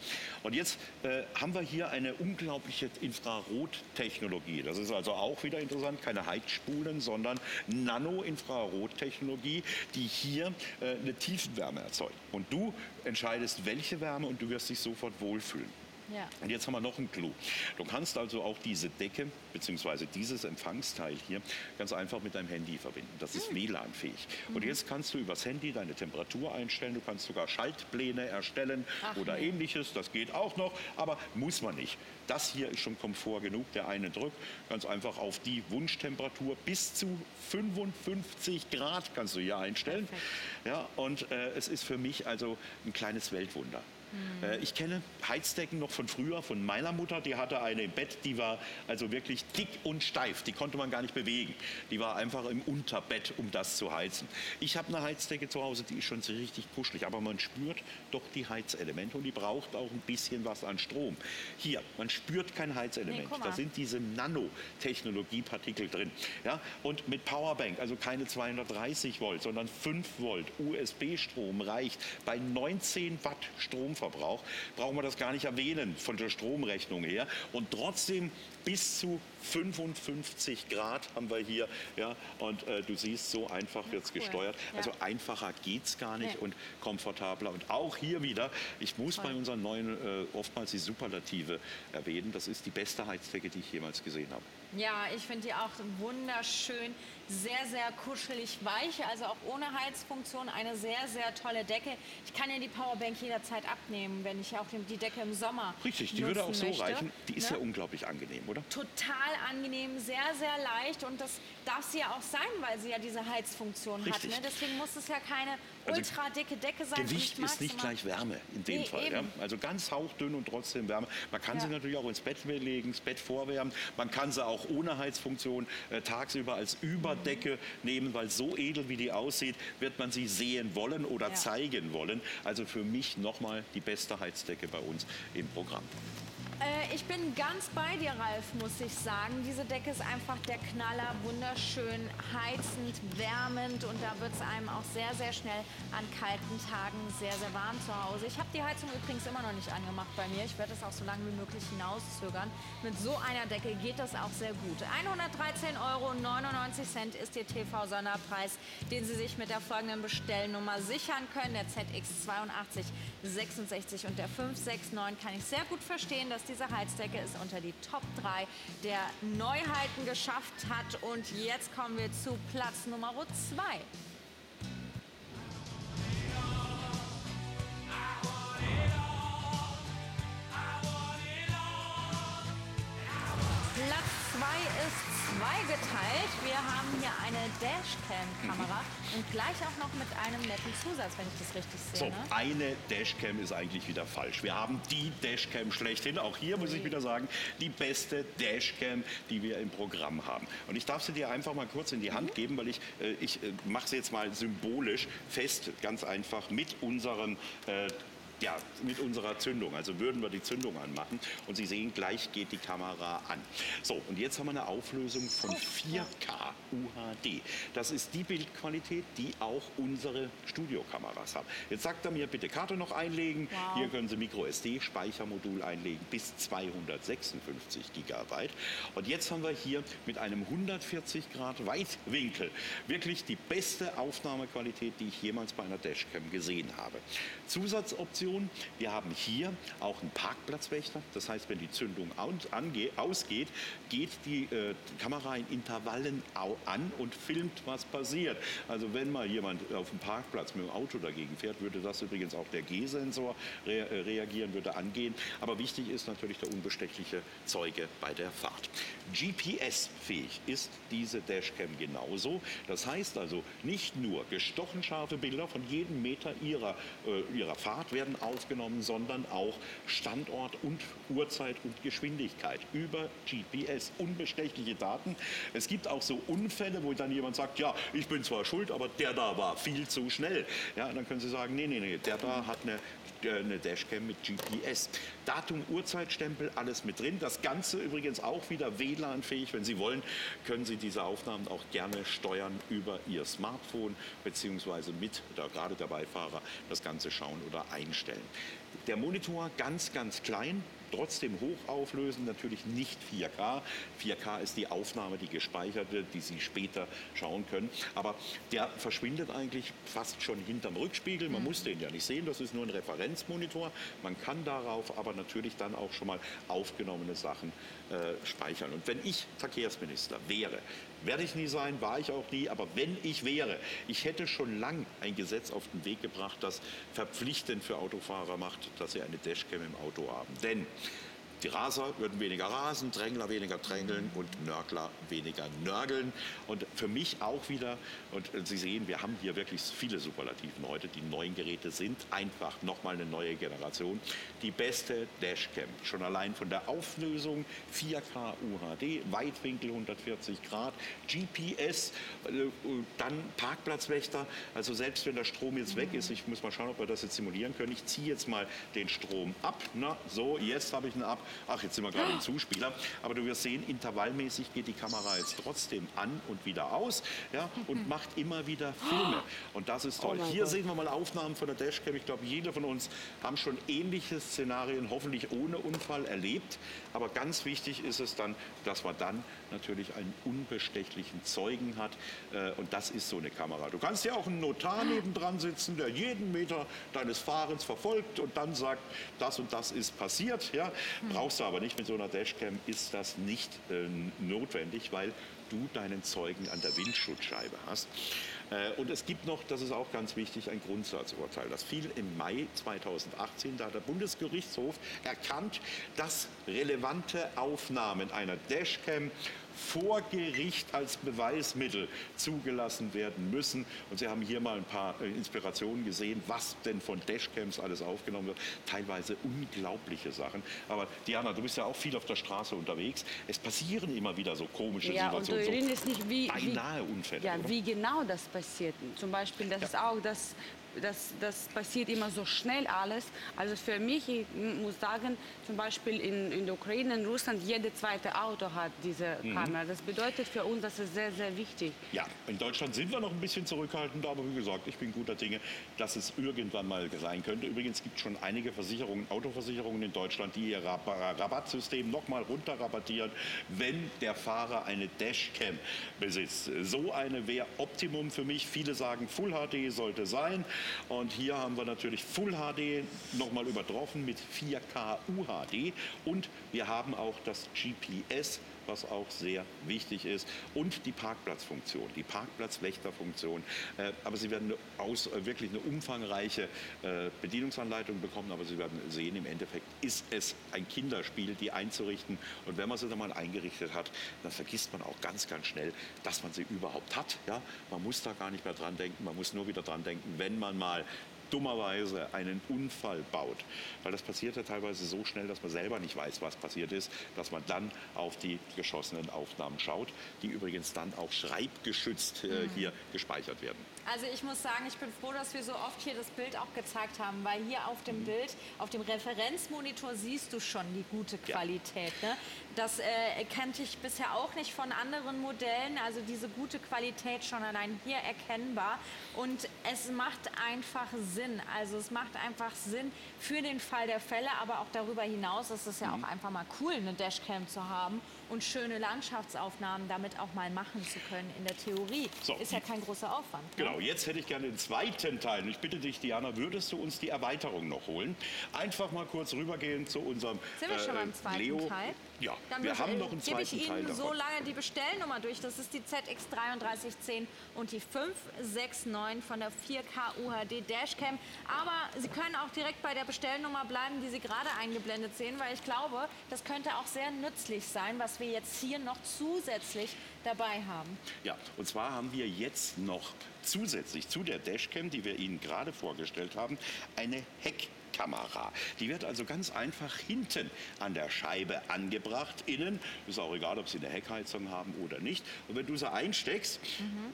Und jetzt äh, haben wir hier eine unglaubliche Infrarottechnologie. Das ist also auch wieder interessant, keine Heizspulen, sondern Nano-Infrarottechnologie. Technologie, die hier äh, eine Tiefenwärme erzeugt. Und du entscheidest, welche Wärme und du wirst dich sofort wohlfühlen. Ja. Und jetzt haben wir noch einen Clou. Du kannst also auch diese Decke bzw. dieses Empfangsteil hier ganz einfach mit deinem Handy verbinden. Das ist hm. WLAN-fähig. Mhm. Und jetzt kannst du übers Handy deine Temperatur einstellen. Du kannst sogar Schaltpläne erstellen Ach, oder nee. ähnliches. Das geht auch noch, aber muss man nicht. Das hier ist schon Komfort genug. Der eine drückt ganz einfach auf die Wunschtemperatur bis zu 55 Grad kannst du hier einstellen. Ja, und äh, es ist für mich also ein kleines Weltwunder. Mhm. ich kenne Heizdecken noch von früher, von meiner Mutter. Die hatte eine im Bett, die war also wirklich dick und steif. Die konnte man gar nicht bewegen. Die war einfach im Unterbett, um das zu heizen. Ich habe eine Heizdecke zu Hause, die ist schon richtig kuschelig. Aber man spürt doch die Heizelemente und die braucht auch ein bisschen was an Strom. Hier, man spürt kein Heizelement. Nee, da sind diese Nanotechnologiepartikel drin. Ja? Und mit Powerbank, also keine 230 Volt, sondern 5 Volt USB-Strom reicht bei 19 Watt Stromverbrauch Stromverbrauch, brauchen wir das gar nicht erwähnen von der Stromrechnung her. Und trotzdem bis zu 55 Grad haben wir hier. Ja, und äh, du siehst, so einfach wird es cool. gesteuert. Ja. Also einfacher geht es gar nicht nee. und komfortabler. Und auch hier wieder, ich muss Toll. bei unseren neuen äh, oftmals die Superlative erwähnen. Das ist die beste Heizdecke, die ich jemals gesehen habe. Ja, ich finde die auch wunderschön, sehr, sehr kuschelig weich, also auch ohne Heizfunktion, eine sehr, sehr tolle Decke. Ich kann ja die Powerbank jederzeit abnehmen, wenn ich auch die Decke im Sommer Richtig, die würde auch so möchte. reichen. Die ist ne? ja unglaublich angenehm, oder? Total angenehm, sehr, sehr leicht und das darf sie ja auch sein, weil sie ja diese Heizfunktion Richtig. hat. Ne? Deswegen muss es ja keine also ultra dicke Decke sein. Gewicht ist nicht gleich Wärme in dem nee, Fall. Ja? Also ganz hauchdünn und trotzdem Wärme. Man kann ja. sie natürlich auch ins Bett legen, ins Bett vorwärmen. Man kann sie auch ohne Heizfunktion äh, tagsüber als Überdecke mhm. nehmen, weil so edel wie die aussieht, wird man sie sehen wollen oder ja. zeigen wollen. Also für mich nochmal die beste Heizdecke bei uns im Programm. Äh, ich bin ganz bei dir, Ralf, muss ich sagen. Diese Decke ist einfach der Knaller, wunderschön, heizend, wärmend und da wird es einem auch sehr, sehr schnell an kalten Tagen sehr, sehr warm zu Hause. Ich habe die Heizung übrigens immer noch nicht angemacht bei mir. Ich werde es auch so lange wie möglich hinauszögern. Mit so einer Decke geht das auch sehr gut. 113,99 Euro ist Ihr TV-Sonderpreis, den Sie sich mit der folgenden Bestellnummer sichern können. Der ZX8266 und der 569 kann ich sehr gut verstehen, dass diese Heizdecke es unter die Top 3 der Neuheiten geschafft hat. Und jetzt kommen wir zu Platz Nummer 2. Platz 2 ist zweigeteilt. Wir haben hier eine Dashcam-Kamera mhm. und gleich auch noch mit einem netten Zusatz, wenn ich das richtig sehe. So, ne? eine Dashcam ist eigentlich wieder falsch. Wir haben die Dashcam schlechthin. Auch hier muss ich wieder sagen, die beste Dashcam, die wir im Programm haben. Und ich darf sie dir einfach mal kurz in die Hand mhm. geben, weil ich, äh, ich äh, mache sie jetzt mal symbolisch fest, ganz einfach mit unserem äh, ja, mit unserer Zündung. Also würden wir die Zündung anmachen und Sie sehen, gleich geht die Kamera an. So, und jetzt haben wir eine Auflösung von 4K UHD. Das ist die Bildqualität, die auch unsere Studiokameras haben. Jetzt sagt er mir, bitte Karte noch einlegen. Wow. Hier können Sie MicroSD-Speichermodul einlegen bis 256 Gigabyte. Und jetzt haben wir hier mit einem 140 Grad Weitwinkel wirklich die beste Aufnahmequalität, die ich jemals bei einer Dashcam gesehen habe. Zusatzoption Funktion. Wir haben hier auch einen Parkplatzwächter. Das heißt, wenn die Zündung ausgeht, geht die äh, Kamera in Intervallen an und filmt, was passiert. Also wenn mal jemand auf dem Parkplatz mit dem Auto dagegen fährt, würde das übrigens auch der G-Sensor äh, reagieren, würde angehen. Aber wichtig ist natürlich der unbestechliche Zeuge bei der Fahrt. GPS-fähig ist diese Dashcam genauso. Das heißt also, nicht nur gestochen scharfe Bilder von jedem Meter ihrer, äh, ihrer Fahrt werden aufgenommen, sondern auch Standort und Uhrzeit und Geschwindigkeit über GPS. Unbestechliche Daten. Es gibt auch so Unfälle, wo dann jemand sagt, ja, ich bin zwar schuld, aber der da war viel zu schnell. Ja, dann können Sie sagen, nee, nee, nee, der da hat eine eine Dashcam mit GPS. Datum, Uhrzeitstempel, alles mit drin. Das Ganze übrigens auch wieder WLAN-fähig. Wenn Sie wollen, können Sie diese Aufnahmen auch gerne steuern über Ihr Smartphone beziehungsweise mit oder gerade der Beifahrer das Ganze schauen oder einstellen. Der Monitor ganz, ganz klein, trotzdem hochauflösend, natürlich nicht 4K. 4K ist die Aufnahme, die gespeicherte, die Sie später schauen können. Aber der verschwindet eigentlich fast schon hinterm Rückspiegel. Man mhm. muss den ja nicht sehen, das ist nur ein Referenzmonitor. Man kann darauf aber natürlich dann auch schon mal aufgenommene Sachen äh, speichern. Und wenn ich Verkehrsminister wäre, werde ich nie sein, war ich auch nie, aber wenn ich wäre, ich hätte schon lang ein Gesetz auf den Weg gebracht, das verpflichtend für Autofahrer macht, dass sie eine Dashcam im Auto haben. Denn die Raser würden weniger rasen, Drängler weniger drängeln und Nörgler weniger nörgeln. Und für mich auch wieder, und Sie sehen, wir haben hier wirklich viele Superlativen heute. Die neuen Geräte sind einfach nochmal eine neue Generation. Die beste Dashcam, schon allein von der Auflösung, 4K UHD, Weitwinkel 140 Grad, GPS, äh, dann Parkplatzwächter. Also selbst wenn der Strom jetzt weg ist, ich muss mal schauen, ob wir das jetzt simulieren können. Ich ziehe jetzt mal den Strom ab. Na, so, jetzt habe ich ihn ab ach, jetzt sind wir gerade im Zuspieler. Aber du wirst sehen, intervallmäßig geht die Kamera jetzt trotzdem an und wieder aus ja, und macht immer wieder Filme. <gasps> Und das ist toll. Oh Hier Gott. sehen wir mal Aufnahmen von der Dashcam. Ich glaube, jeder von uns haben schon ähnliche Szenarien, hoffentlich ohne Unfall, erlebt. Aber ganz wichtig ist es dann, dass man dann natürlich einen unbestechlichen Zeugen hat. Äh, Und das ist so eine Kamera. Du kannst ja auch einen Notar nebendran sitzen, der jeden Meter deines Fahrens verfolgt und dann sagt, das und das ist passiert. Ja? Brauchst du aber nicht. Mit so einer Dashcam ist das nicht äh, notwendig, weil du deinen Zeugen an der Windschutzscheibe hast. Äh, Und es gibt noch, das ist auch ganz wichtig, ein Grundsatzurteil. Das fiel im Mai 2018. Da hat der Bundesgerichtshof erkannt, dass relevante Aufnahmen einer Dashcam vor Gericht als Beweismittel zugelassen werden müssen. Und Sie haben hier mal ein paar äh, Inspirationen gesehen, was denn von Dashcams alles aufgenommen wird. Teilweise unglaubliche Sachen. Aber Diana, du bist ja auch viel auf der Straße unterwegs. Es passieren immer wieder so komische Ja, und du Situationen. so nicht, wie, wie, beinahe Unfälle. ja, oder? wie genau das passiert. Zum Beispiel, das ist auch das, das, das passiert immer so schnell alles. Also für mich, ich muss sagen, zum Beispiel in, in der Ukraine, in Russland, jede zweite Auto hat diese Mhm. Kamera. Das bedeutet für uns, das ist sehr, sehr wichtig. Ja, in Deutschland sind wir noch ein bisschen zurückhaltend, aber wie gesagt, ich bin guter Dinge, dass es irgendwann mal sein könnte. Übrigens gibt es schon einige Versicherungen, Autoversicherungen in Deutschland, die ihr Rab Rabattsystem noch mal runterrabattieren, wenn der Fahrer eine Dashcam besitzt. So eine wäre Optimum für mich. Viele sagen, Full HD sollte sein. Und hier haben wir natürlich Full HD noch mal übertroffen mit 4K UHD. Und wir haben auch das GPS was auch sehr wichtig ist. Und die Parkplatzfunktion, die Parkplatzwächterfunktion. Äh, aber Sie werden aus, äh, wirklich eine umfangreiche äh, Bedienungsanleitung bekommen, aber Sie werden sehen, im Endeffekt ist es ein Kinderspiel, die einzurichten. Und wenn man sie dann mal eingerichtet hat, dann vergisst man auch ganz, ganz schnell, dass man sie überhaupt hat. Ja? Man muss da gar nicht mehr dran denken, man muss nur wieder dran denken, wenn man mal dummerweise einen Unfall baut. Weil das passiert ja teilweise so schnell, dass man selber nicht weiß, was passiert ist, dass man dann auf die geschossenen Aufnahmen schaut, die übrigens dann auch schreibgeschützt äh, hier gespeichert werden. Also ich muss sagen, ich bin froh, dass wir so oft hier das Bild auch gezeigt haben, weil hier auf dem Bild, auf dem Referenzmonitor siehst du schon die gute Ja. Qualität. Ne? Das äh, kannte ich bisher auch nicht von anderen Modellen, also diese gute Qualität schon allein hier erkennbar. Und es macht einfach Sinn. Also es macht einfach Sinn für den Fall der Fälle, aber auch darüber hinaus ist es ja Mhm. auch einfach mal cool, eine Dashcam zu haben und schöne Landschaftsaufnahmen damit auch mal machen zu können in der Theorie. So, ist ja kein großer Aufwand. ne? Genau, jetzt hätte ich gerne den zweiten Teil. Und ich bitte dich, Diana, würdest du uns die Erweiterung noch holen? Einfach mal kurz rübergehen zu unserem Sind wir schon beim zweiten Leo. Teil? Ja, Dann wir be- haben noch einen gebe ich Ihnen so lange die Bestellnummer durch. Das ist die ZX3310 und die 569 von der 4K UHD Dashcam. Aber Sie können auch direkt bei der Bestellnummer bleiben, die Sie gerade eingeblendet sehen, weil ich glaube, das könnte auch sehr nützlich sein, was wir jetzt hier noch zusätzlich dabei haben. Ja, und zwar haben wir jetzt noch zusätzlich zu der Dashcam, die wir Ihnen gerade vorgestellt haben, eine Heckkamera. Die wird also ganz einfach hinten an der Scheibe angebracht. Innen ist auch egal, ob Sie eine Heckheizung haben oder nicht. Und wenn du sie einsteckst,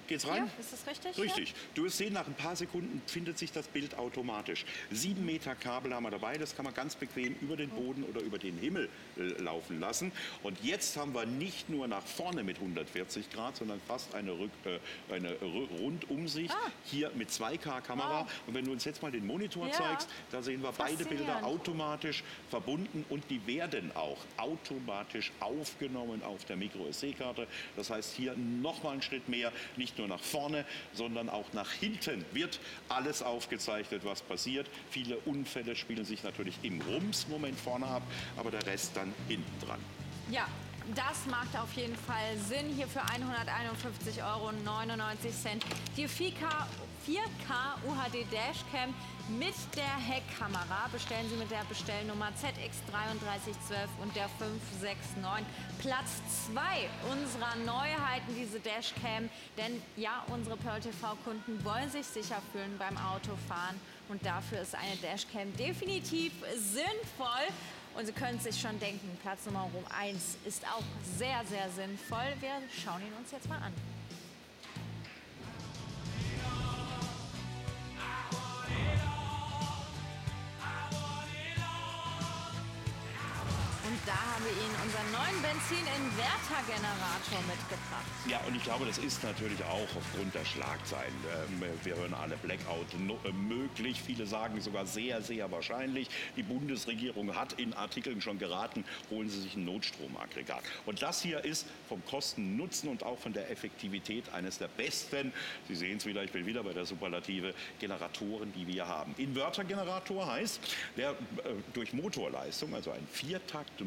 geht's rein. Ja, ist das richtig? Richtig. Du wirst sehen, nach ein paar Sekunden findet sich das Bild automatisch. Sieben Meter Kabel haben wir dabei. Das kann man ganz bequem über den Boden oder über den Himmel äh, laufen lassen. Und jetzt haben wir nicht nur nach vorne mit 140 Grad, sondern fast eine, Rück, äh, eine Ru- Rundumsicht. Ah. Hier mit 2K-Kamera. Wow. Und wenn du uns jetzt mal den Monitor Ja. zeigst, da sehen wir beide Bilder automatisch verbunden und die werden auch automatisch aufgenommen auf der Micro-SD-Karte. Das heißt, hier noch mal einen Schritt mehr, nicht nur nach vorne, sondern auch nach hinten wird alles aufgezeichnet, was passiert. Viele Unfälle spielen sich natürlich im Rums-Moment vorne ab, aber der Rest dann hinten dran. Ja, das macht auf jeden Fall Sinn hier für 151,99 Euro. Die 4K, 4K UHD Dashcam mit der Heckkamera bestellen Sie mit der Bestellnummer ZX3312 und der 569. Platz 2 unserer Neuheiten, diese Dashcam. Denn ja, unsere Pearl TV-Kunden wollen sich sicher fühlen beim Autofahren. Und dafür ist eine Dashcam definitiv sinnvoll. Und Sie können sich schon denken, Platz Nummer 1 ist auch sehr, sehr sinnvoll. Wir schauen ihn uns jetzt mal an. Da Ihnen unseren neuen Benzin-Inverter-Generator mitgebracht. Ja, und ich glaube, das ist natürlich auch aufgrund der Schlagzeilen. Ähm, wir hören alle Blackout äh, möglich. Viele sagen sogar sehr, sehr wahrscheinlich. Die Bundesregierung hat in Artikeln schon geraten, holen Sie sich ein Notstromaggregat. Und das hier ist vom Kosten-Nutzen und auch von der Effektivität eines der besten, Sie sehen es wieder, ich bin wieder bei der Superlative, Generatoren, die wir haben. Invertergenerator heißt, der äh, durch Motorleistung, also ein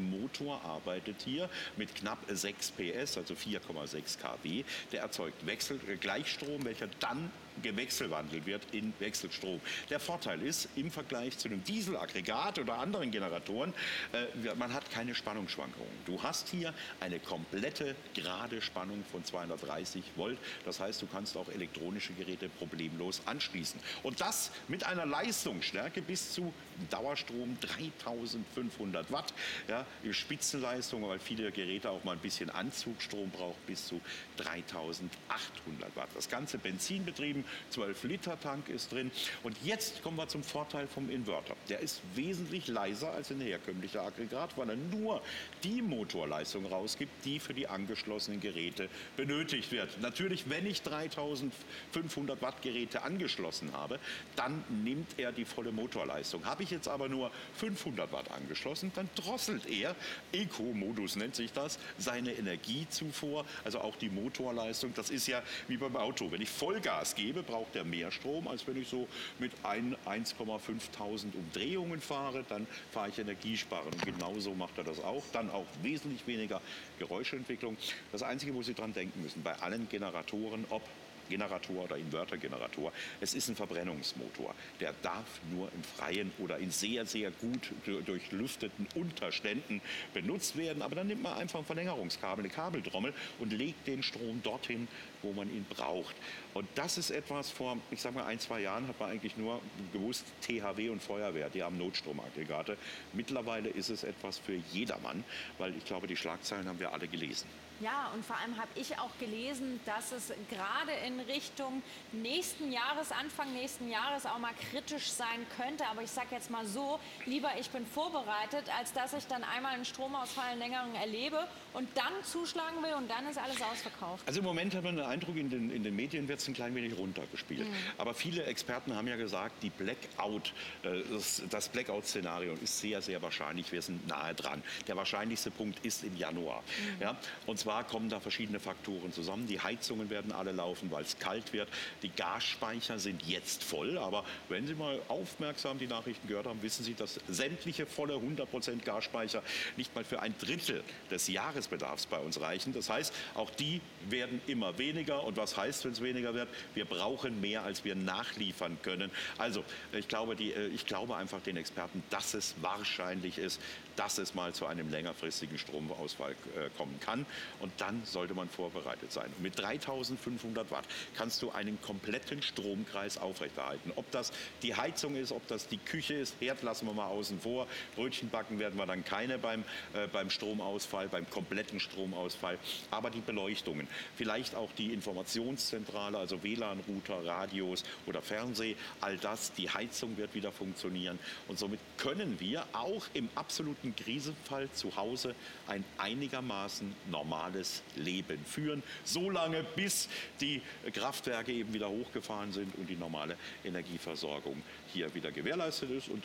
Viertakt-Motor arbeitet hier mit knapp 6 PS, also 4,6 kW. Der erzeugt Wechsel, Gleichstrom, welcher dann gewechselwandelt wird in Wechselstrom. Der Vorteil ist, im Vergleich zu einem Dieselaggregat oder anderen Generatoren, äh, man hat keine Spannungsschwankungen. Du hast hier eine komplette gerade Spannung von 230 Volt. Das heißt, du kannst auch elektronische Geräte problemlos anschließen. Und das mit einer Leistungsstärke bis zu Dauerstrom 3500 Watt. Ja, Spitzenleistung, weil viele Geräte auch mal ein bisschen Anzugstrom brauchen, bis zu 3800 Watt. Das Ganze benzinbetrieben, 12 Liter Tank ist drin. Und jetzt kommen wir zum Vorteil vom Inverter. Der ist wesentlich leiser als ein herkömmlicher Aggregat, weil er nur die Motorleistung rausgibt, die für die angeschlossenen Geräte benötigt wird. Natürlich, wenn ich 3500 Watt Geräte angeschlossen habe, dann nimmt er die volle Motorleistung. Habe ich jetzt aber nur 500 Watt angeschlossen, dann drosselt er, Eco-Modus nennt sich das, seine Energiezufuhr, also auch die Motorleistung. Das ist ja wie beim Auto. Wenn ich Vollgas gebe, braucht er mehr Strom, als wenn ich so mit 1,5 Umdrehungen fahre. Dann fahre ich energiesparend. Und genauso macht er das auch. Dann auch wesentlich weniger Geräuschentwicklung. Das Einzige, wo Sie dran denken müssen, bei allen Generatoren, ob Generator oder Invertergenerator. Es ist ein Verbrennungsmotor. Der darf nur im Freien oder in sehr, sehr gut durchlüfteten Unterständen benutzt werden. Aber dann nimmt man einfach ein Verlängerungskabel, eine Kabeltrommel und legt den Strom dorthin, wo man ihn braucht. Und das ist etwas, vor, ich sage mal, ein, zwei Jahren hat man eigentlich nur gewusst, THW und Feuerwehr, die haben Notstromaggregate. Mittlerweile ist es etwas für jedermann, weil ich glaube, die Schlagzeilen haben wir alle gelesen. Ja, und vor allem habe ich auch gelesen, dass es gerade in Richtung nächsten Jahres, Anfang nächsten Jahres auch mal kritisch sein könnte. Aber ich sage jetzt mal so, lieber ich bin vorbereitet, als dass ich dann einmal einen Stromausfall einen längeren erlebe und dann zuschlagen will und dann ist alles ausverkauft. Also im Moment hat man den Eindruck, in den, in den Medien wird es ein klein wenig runtergespielt. Mhm. Aber viele Experten haben ja gesagt, die Blackout, äh, das, das Blackout-Szenario ist sehr, sehr wahrscheinlich. Wir sind nahe dran. Der wahrscheinlichste Punkt ist im Januar. Mhm. Ja? Und zwar kommen da verschiedene Faktoren zusammen. Die Heizungen werden alle laufen, weil es kalt wird. Die Gasspeicher sind jetzt voll. Aber wenn Sie mal aufmerksam die Nachrichten gehört haben, wissen Sie, dass sämtliche volle 100% Gasspeicher nicht mal für ein Drittel des Jahresbedarfs bei uns reichen. Das heißt, auch die werden immer weniger. Und was heißt, wenn es weniger wird? Wir brauchen mehr, als wir nachliefern können. Also ich glaube, die, äh, ich glaube einfach den Experten, dass es wahrscheinlich ist, dass es mal zu einem längerfristigen Stromausfall äh, kommen kann. Und dann sollte man vorbereitet sein. Mit 3500 Watt kannst du einen kompletten Stromkreis aufrechterhalten. Ob das die Heizung ist, ob das die Küche ist, Herd lassen wir mal außen vor. Brötchen backen werden wir dann keine beim, äh, beim Stromausfall, beim kompletten Stromausfall. Aber die Beleuchtungen, vielleicht auch die Informationszentrale, also WLAN-Router, Radios oder Fernseh, all das, die Heizung wird wieder funktionieren. Und somit können wir auch im absoluten im Krisenfall zu Hause ein einigermaßen normales Leben führen, solange bis die Kraftwerke eben wieder hochgefahren sind und die normale Energieversorgung hier wieder gewährleistet ist. Und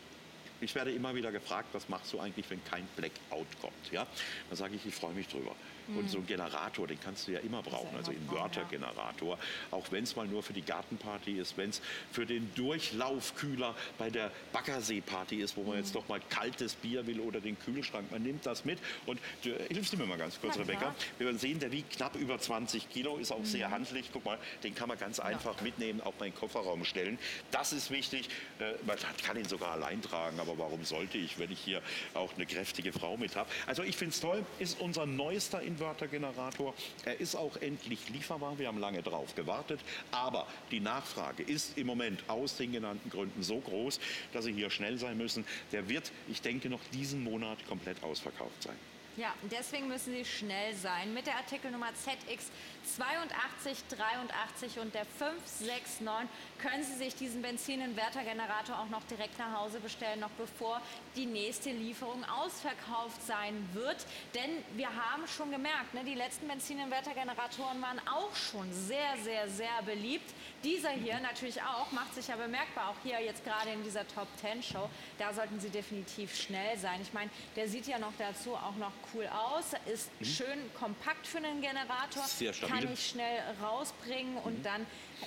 ich werde immer wieder gefragt, was machst du eigentlich, wenn kein Blackout kommt? Ja? Dann sage ich, ich freue mich drüber. Und so ein Generator, den kannst du ja immer brauchen, also Invertergenerator. Auch wenn es mal nur für die Gartenparty ist, wenn es für den Durchlaufkühler bei der Baggersee-Party ist, wo man jetzt doch mal kaltes Bier will oder den Kühlschrank. Man nimmt das mit. Und du, hilfst du mir mal ganz kurz, Rebecca? Wir werden sehen, der wiegt knapp über 20 Kilo, ist auch sehr handlich. Guck mal, den kann man ganz einfach mitnehmen, auch mal in den Kofferraum stellen. Das ist wichtig. Äh, man kann ihn sogar allein tragen, aber warum sollte ich, wenn ich hier auch eine kräftige Frau mit habe? Also ich finde es toll, ist unser neuester Inverter Invertergenerator. Er ist auch endlich lieferbar. Wir haben lange drauf gewartet. Aber die Nachfrage ist im Moment aus den genannten Gründen so groß, dass Sie hier schnell sein müssen. Der wird, ich denke, noch diesen Monat komplett ausverkauft sein. Ja, deswegen müssen Sie schnell sein. Mit der Artikelnummer ZX 8283 und der 569 können Sie sich diesen Benzininvertergenerator auch noch direkt nach Hause bestellen, noch bevor die nächste Lieferung ausverkauft sein wird. Denn wir haben schon gemerkt, ne, die letzten Benzininvertergeneratoren waren auch schon sehr, sehr, sehr beliebt. Dieser hier natürlich auch, macht sich ja bemerkbar, auch hier jetzt gerade in dieser Top 10 Show. Da sollten Sie definitiv schnell sein. Ich meine, der sieht ja noch dazu auch noch cool aus, ist mhm. schön kompakt für einen Generator, Sehr stabil. kann ich schnell rausbringen und mhm. dann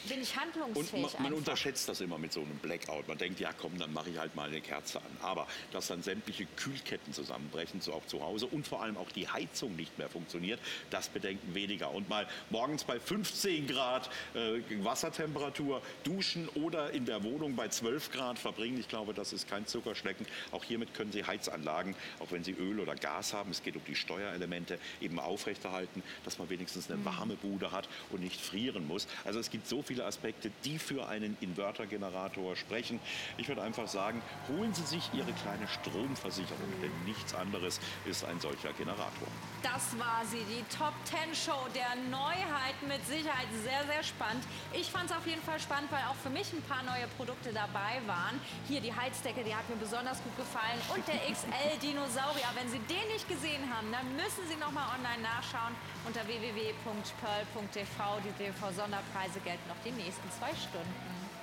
bin ich handlungsfähig. Und man, man unterschätzt das immer mit so einem Blackout. Man denkt, ja komm, dann mache ich halt mal eine Kerze an. Aber dass dann sämtliche Kühlketten zusammenbrechen, so auch zu Hause und vor allem auch die Heizung nicht mehr funktioniert, das bedenken weniger. Und mal morgens bei 15 Grad äh, Wassertemperatur duschen oder in der Wohnung bei 12 Grad verbringen, ich glaube, das ist kein Zuckerschlecken. Auch hiermit können Sie Heizanlagen, auch wenn Sie Öl oder Gas haben, es geht um die Steuerelemente, eben aufrechterhalten, dass man wenigstens eine warme Bude hat und nicht frieren muss. Also es gibt so viele Aspekte, die für einen Invertergenerator sprechen. Ich würde einfach sagen, holen Sie sich Ihre kleine Stromversicherung, denn nichts anderes ist ein solcher Generator. Das war sie, die Top 10 Show der Neuheiten. Mit Sicherheit sehr, sehr spannend. Ich fand es auf jeden Fall spannend, weil auch für mich ein paar neue Produkte dabei waren. Hier die Heizdecke, die hat mir besonders gut gefallen. Und der XL Dinosaurier. Wenn Sie den nicht gesehen haben, dann müssen Sie noch mal online nachschauen unter www.pearl.tv. Die TV-Sonderpreise gelten noch die nächsten zwei Stunden.